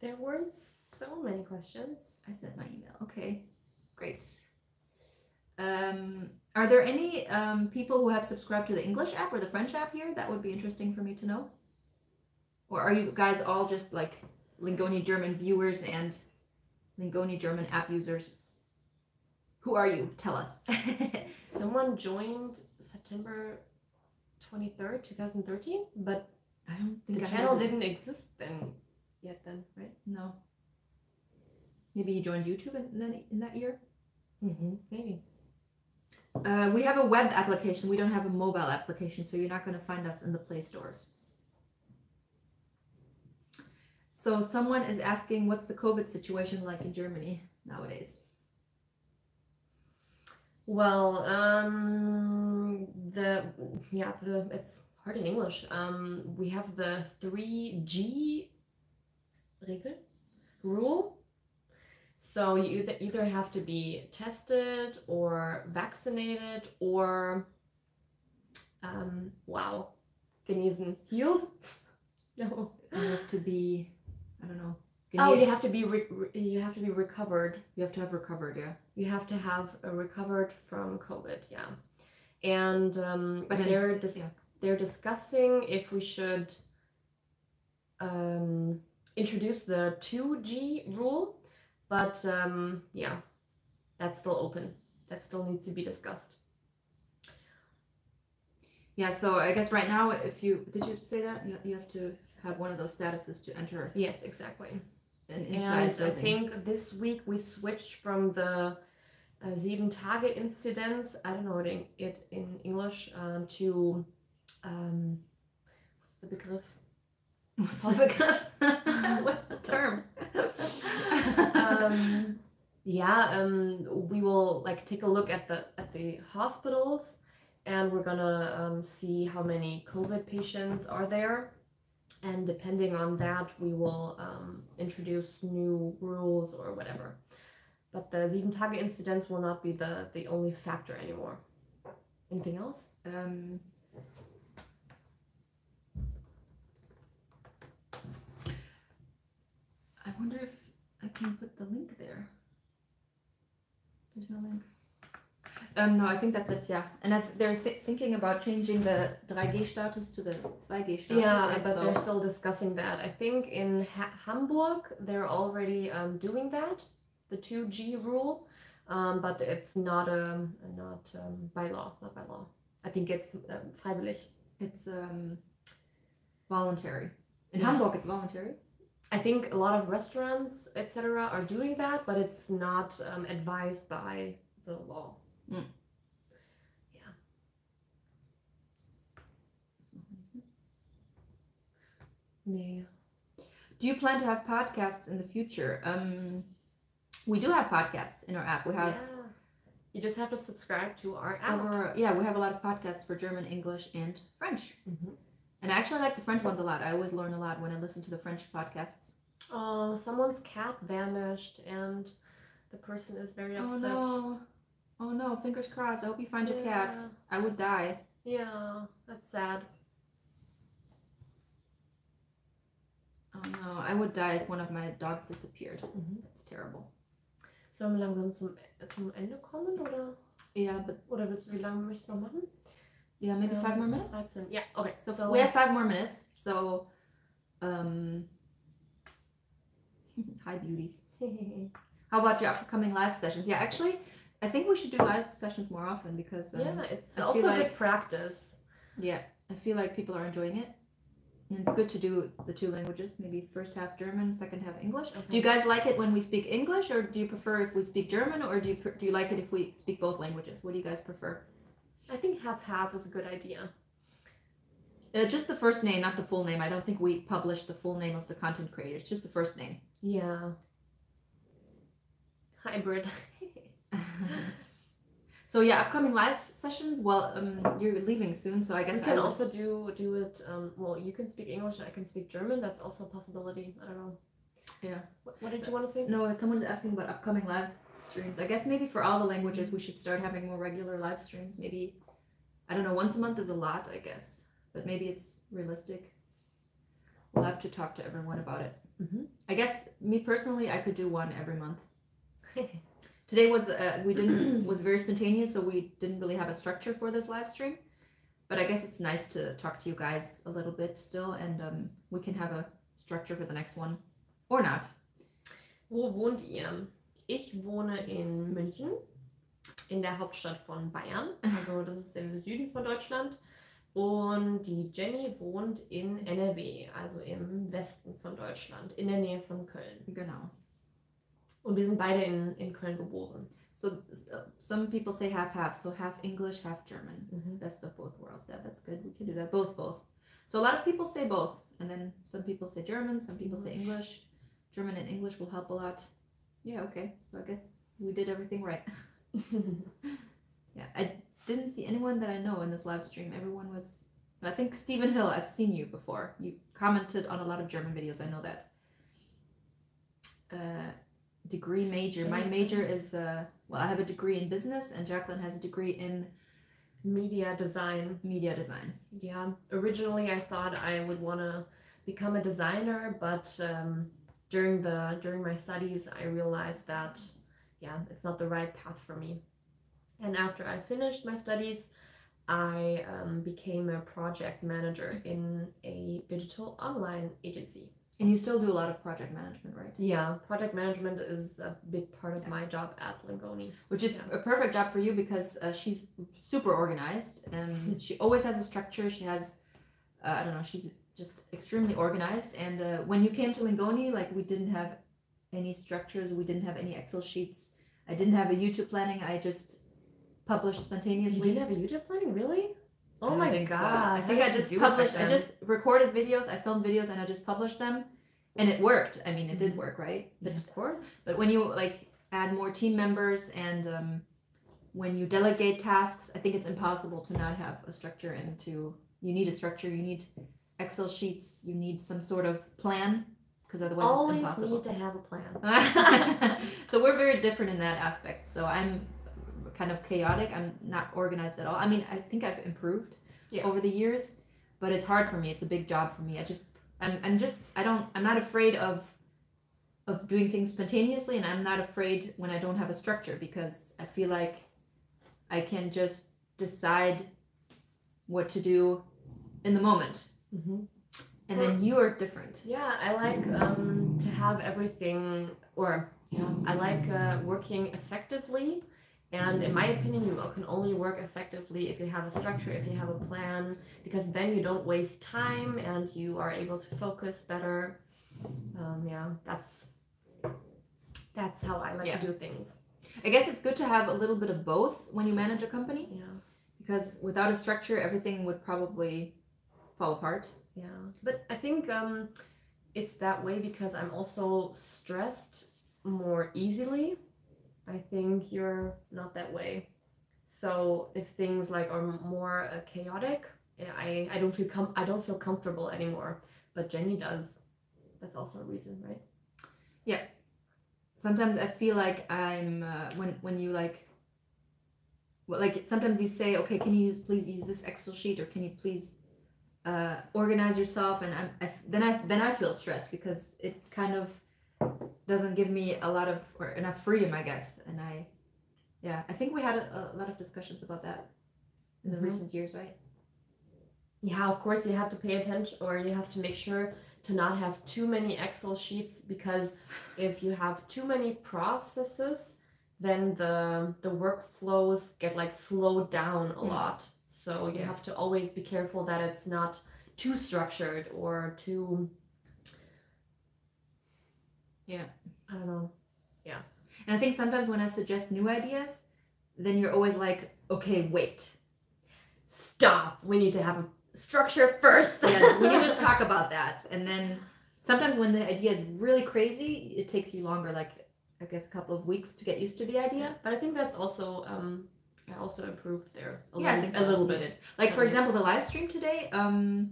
A: There weren't so many questions.
B: I sent my email. Okay, great. Um, are there any um, people who have subscribed to the English app or the French app here? That would be interesting for me to know. Or are you guys all just like Lingoni German viewers and Lingoni German app users? Who are you? Tell us.
A: Someone joined September 23rd, 2013, but
B: I don't think
A: the
B: I
A: channel didn't exist then yet then, right?
B: No. Maybe he joined YouTube in, in, in that year.
A: Mm-hmm. Maybe.
B: Uh, we have a web application. We don't have a mobile application, so you're not going to find us in the Play stores. So someone is asking, what's the COVID situation like in Germany nowadays?
A: Well, um, the yeah, the it's hard in English. Um, we have the three G rule. So you either either have to be tested or vaccinated or um, wow, genesen. Healed? No.
B: You have to be, I don't know.
A: Oh, you have to be re- re- you have to be recovered.
B: you have to have recovered, yeah.
A: You have to have uh, recovered from COVID. Yeah, and um,
B: But
A: they're dis-
B: yeah.
A: they're discussing if we should um, introduce the two G rule, but um, yeah, that's still open. That still needs to be discussed.
B: Yeah, so I guess right now, if you, did you say that? You, you have to have one of those statuses to enter
A: Yes, exactly.
B: an inside
A: and I think this week we switched from the uh, sieben Tage incidents, I don't know it in, it in English, uh, to um, what's the begriff?
B: What's the begriff? What's the term?
A: um, yeah, um, we will like take a look at the at the hospitals, and we're gonna um, see how many COVID patients are there, and depending on that, we will um, introduce new rules or whatever. But the sieben Tage incidents will not be the the only factor anymore. Anything else?
B: um, I wonder if I can put the link there. There's no link. Um, no, I think that's it. Yeah, and if they're th- thinking about changing the 3G status to the 2G status.
A: Yeah,
B: right?
A: but
B: So-
A: they're still discussing that. I think in ha- Hamburg they're already um, doing that, the two G rule, um, but it's not um not um, by law, not by law. I think it's um, freiwillig.
B: It's um, voluntary. In
A: Yeah.
B: Hamburg, it's voluntary.
A: I think a lot of restaurants, etc., are doing that, but it's not um, advised by the law. Nee.
B: Do you plan to have podcasts in the future? Um, we do have podcasts in our app. We have
A: Yeah. You just have to subscribe to our app.
B: over yeah, we have a lot of podcasts for German, English, and French.
A: Mhm.
B: And I actually like the French ones a lot. I always learn a lot when I listen to the French podcasts.
A: Oh, someone's cat vanished and the person is very upset.
B: Oh
A: upset.
B: no! Oh no! Fingers crossed. I hope you find your cat. I would die.
A: Yeah, that's sad.
B: Oh no! I would die if one of my dogs disappeared.
A: Mhm.
B: That's terrible.
A: Sollen wir langsam zum, zum Ende kommen oder,
B: Yeah, but
A: oder willst du, wie lange möchtest du noch machen?
B: Yeah, maybe five more minutes.
A: 13. Yeah, okay.
B: So,
A: So,
B: we have five more minutes. So, um, hi beauties. How about your upcoming live sessions? Yeah, actually, I think we should do live sessions more often because um,
A: yeah, it's
B: I
A: also good
B: like-
A: practice.
B: yeah, I feel like people are enjoying it. And it's good to do the two languages, maybe first half German, second half English. Do you guys like it when we speak English, or do you prefer if we speak German, or do you pr- do you like it if we speak both languages? What do you guys prefer?
A: I think half half is a good idea.
B: Uh, just the first name, not the full name. I don't think we publish the full name of the content creators. Just the first name.
A: Yeah. Hybrid.
B: so yeah, upcoming live sessions. Well, um, you're leaving soon, so I
A: We
B: guess I
A: can
B: would-
A: also do do it. Um, well, you can speak English and I can speak German. That's also a possibility. I don't know.
B: Yeah.
A: What, what did you want to say?
B: No, someone's asking about upcoming live streams. I guess maybe for all the languages, we should start having more regular live streams. Maybe, I don't know, once a month is a lot, I guess, but maybe it's realistic. We'll have to talk to everyone about it.
A: Mhm.
B: I guess me personally, I could do one every month. Today was uh, we didn't was very spontaneous, so we didn't really have a structure for this live stream. But I guess it's nice to talk to you guys a little bit still, and um, we can have a structure for the next one, or not.
A: Wo wohnt ihr? Ich wohne in München, in der Hauptstadt von Bayern. Also das ist im Süden von Deutschland. Und die Jenny wohnt in NRW, also im Westen von Deutschland, in der Nähe von Köln.
B: Genau.
A: Und wir sind beide in, in Köln geboren.
B: So some people say half half, so half English, half German.
A: Mhm.
B: Best of both worlds. Yeah, that's good. We can do that. Both, both. So a lot of people say both, and then some people say German, some people say English. German and English will help a lot. Yeah, okay. So I guess we did everything right. Yeah, I didn't see anyone that I know in this live stream. Everyone was. I think Stephen Hill. I've seen you before. You commented on a lot of German videos. I know that. Uh, degree major. My major is uh, well, I have a degree in business, and Jacqueline has a degree in
A: Media design.
B: Media design.
A: Yeah. Originally, I thought I would want to become a designer, but um, during the during my studies, I realized that yeah, it's not the right path for me. And after I finished my studies, I um, became a project manager in a digital online agency.
B: And you still do a lot of project management, right?
A: Yeah, project management is a big part of
B: Yeah.
A: my job at Lingoni.
B: Which is
A: Yeah.
B: a perfect job for you because uh, she's super organized and she always has a structure. She has, uh, I don't know, she's just extremely organized. And uh, when you came to Lingoni, like we didn't have any structures, we didn't have any Excel sheets. I didn't have a YouTube planning. I just published spontaneously.
A: You didn't have a YouTube planning, really? Oh my
B: think so.
A: god!
B: I think I just
A: do it back
B: published. I just recorded videos. I filmed videos and I just published them, and it worked. I mean, it did
A: Mhm.
B: work, right? But
A: Yeah, of course.
B: but when you like add more team members and um, when you delegate tasks, I think it's impossible to not have a structure and to you need a structure. You need Excel sheets. You need some sort of plan because otherwise
A: Always
B: it's impossible.
A: need to have a plan.
B: so we're very different in that aspect. So I'm kind of chaotic. I'm not organized at all. I mean, I think I've improved
A: Yeah.
B: over the years, but it's hard for me. It's a big job for me. I just I'm, I'm just I don't I'm not afraid of of doing things spontaneously and I'm not afraid when I don't have a structure because I feel like I can just decide what to do in the moment.
A: Mhm.
B: And then you are different.
A: Yeah, I like um, to have everything, or yeah, I like uh, working effectively. And in my opinion, you can only work effectively if you have a structure, if you have a plan, because then you don't waste time and you are able to focus better. Um, yeah, that's that's how I like
B: Yeah.
A: to do things.
B: I guess it's good to have a little bit of both when you manage a company.
A: Yeah,
B: because without a structure everything would probably fall apart
A: yeah. But I think um, it's that way because I'm also stressed more easily. I think you're not that way. So if things like are more uh, chaotic, I I don't feel com- I don't feel comfortable anymore. But Jenny does. That's also a reason, right? Yeah.
B: Sometimes i feel like i'm uh, when when you like well, like sometimes you say okay can you use please use this excel sheet or can you please uh, organize yourself and I'm, I, then i then i feel stressed because it kind of doesn't give me a lot of or enough freedom i guess and i yeah i think we had a, a lot of discussions about that in the
A: Mhm.
B: recent years right
A: Yeah, of course you have to pay attention or you have to make sure to not have too many Excel sheets because if you have too many processes, then the the workflows get like slowed down a
B: Mm.
A: lot. So you have to always be careful that it's not too structured or too
B: Yeah.
A: I don't know. Yeah.
B: And I think sometimes when I suggest new ideas, then you're always like, okay, wait.
A: Stop. We need to have a structure first.
B: Yes, we need to talk about that. And then sometimes when the idea is really crazy, it takes you longer, like I guess a couple of weeks to get used to the idea.
A: but I think that's also um I also improved there a
B: Yeah,
A: little,
B: think
A: a little bit.
B: Like for example, the live stream today. Um,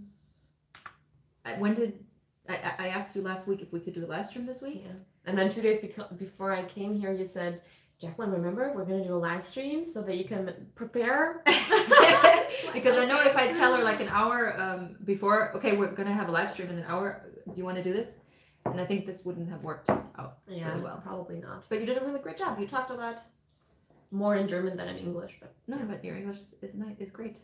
B: when did I, I asked you last week if we could do a live stream this week?
A: Yeah. And then two days beco- before I came here, you said, Jacqueline, remember, we're going to do a live stream so that you can prepare.
B: because I know if I tell her like an hour um, before, okay, we're gonna have a live stream in an hour. Do you want to do this? And I think this wouldn't have worked out.
A: Yeah,
B: Really well.
A: probably not.
B: But you did a really great job. You talked a lot.
A: More in German than in English, but
B: No, but your English is, is nice. Is great.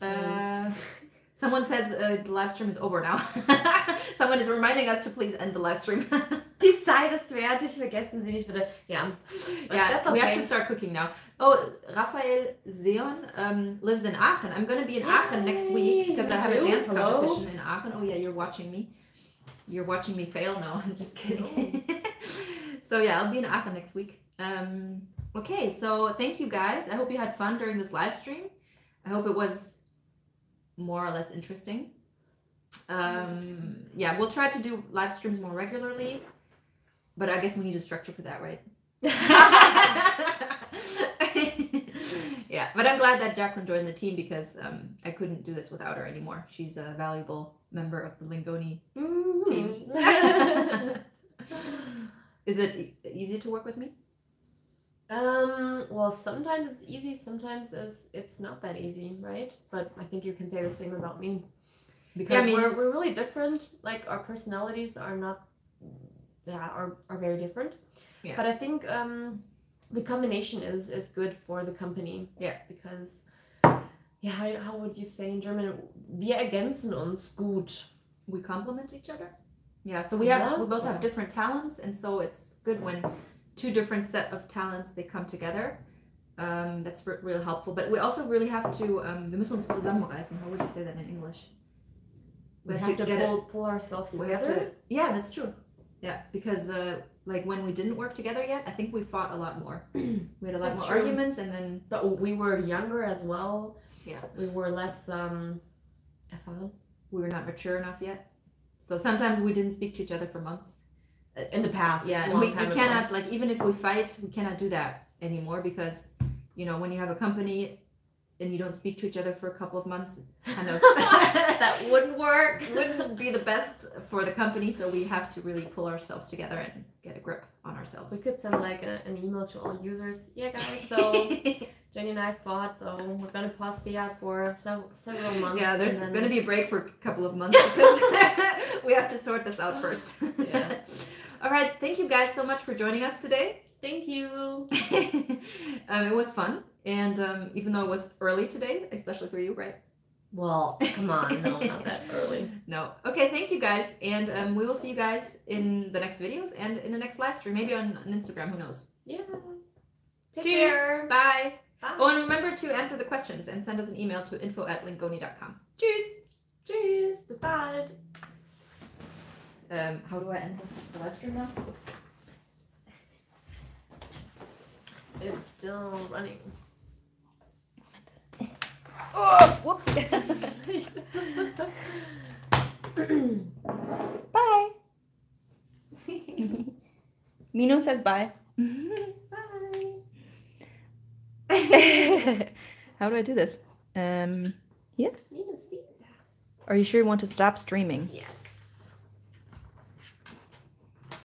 B: Uh, someone says uh, the live stream is over now. someone is reminding us to please end the live stream.
A: die Zeit ist fertig, vergessen Sie nicht bitte. Yeah, but
B: yeah,
A: that's
B: we have to start cooking now. Oh, Raphael Zeon um, lives in Aachen. I'm going to be in Aachen next week because I have a dance
A: Hello.
B: competition in Aachen. Oh yeah, you're watching me. You're watching me fail. No, I'm just kidding. so yeah, I'll be in Aachen next week. Um, okay, so thank you guys. I hope you had fun during this live stream. I hope it was more or less interesting. Um, yeah, we'll try to do live streams more regularly, but I guess we need a structure for that, right? yeah, but I'm glad that Jacqueline joined the team because um, I couldn't do this without her anymore. She's a valuable member of the Lingoni. Team.
A: Mhm.
B: Is it easy to work with me?
A: Um, well, sometimes it's easy, sometimes it's it's not that easy, right? But I think you can say the same about me. Because
B: mean-
A: we're, we're really different. Like our personalities are not yeah, are, are very different.
B: Yeah.
A: But I think um the combination is is good for the company.
B: Yeah.
A: Because yeah, how, how would you say in German? Wir ergänzen uns gut.
B: we complement each other. Yeah, so we have
A: Yeah.
B: we both
A: Yeah.
B: have different talents, and so it's good when two different set of talents they come together. Um, that's re- really helpful. But we also really have to. Um, wir müssen uns zusammenreißen. How would you say that in English?
A: We have to,
B: get it-
A: pull, pull ourselves
B: We have
A: together.
B: to. Yeah, that's true. Yeah, because uh, like when we didn't work together yet, I think we fought a lot more. We had a lot
A: That's
B: more
A: true.
B: arguments, and then
A: But we were younger as well.
B: Yeah.
A: We were less um
B: we were not mature enough yet. So sometimes we didn't speak to each other for months.
A: In the past.
B: Yeah, and we, we
A: time ago.
B: cannot like even if we fight, we cannot do that anymore because you know when you have a company and you don't speak to each other for a couple of months, kind of
A: that wouldn't work.
B: wouldn't be the best for the company. So we have to really pull ourselves together and get a grip on ourselves.
A: We could send like a, an email to all users. Yeah, guys. So Jenny and I fought. So we're gonna pause the app for sev- several months.
B: yeah, there's
A: then-
B: going to be a break for a couple of months because we have to sort this out first.
A: Yeah.
B: All right, thank you guys so much for joining us today.
A: Thank you.
B: um, it was fun, and um, even though it was early today, especially for you, right?
A: Well, come on, no, not that early.
B: No. Okay, thank you guys, and um, we will see you guys in the next videos and in the next live stream, maybe on, on Instagram. Who knows?
A: Yeah. Take
B: Cheers.
A: care.
B: Bye.
A: Bye.
B: Oh, and remember to answer the questions and send us an email to info at lingoni.com. Cheers.
A: Bis bald.
B: Um, how do I end the live stream now?
A: It's still running.
B: Oh, whoops. bye. Mino says bye.
A: Bye.
B: How do I do this? Um,
A: can
B: are you sure you want to stop streaming?
A: Yes.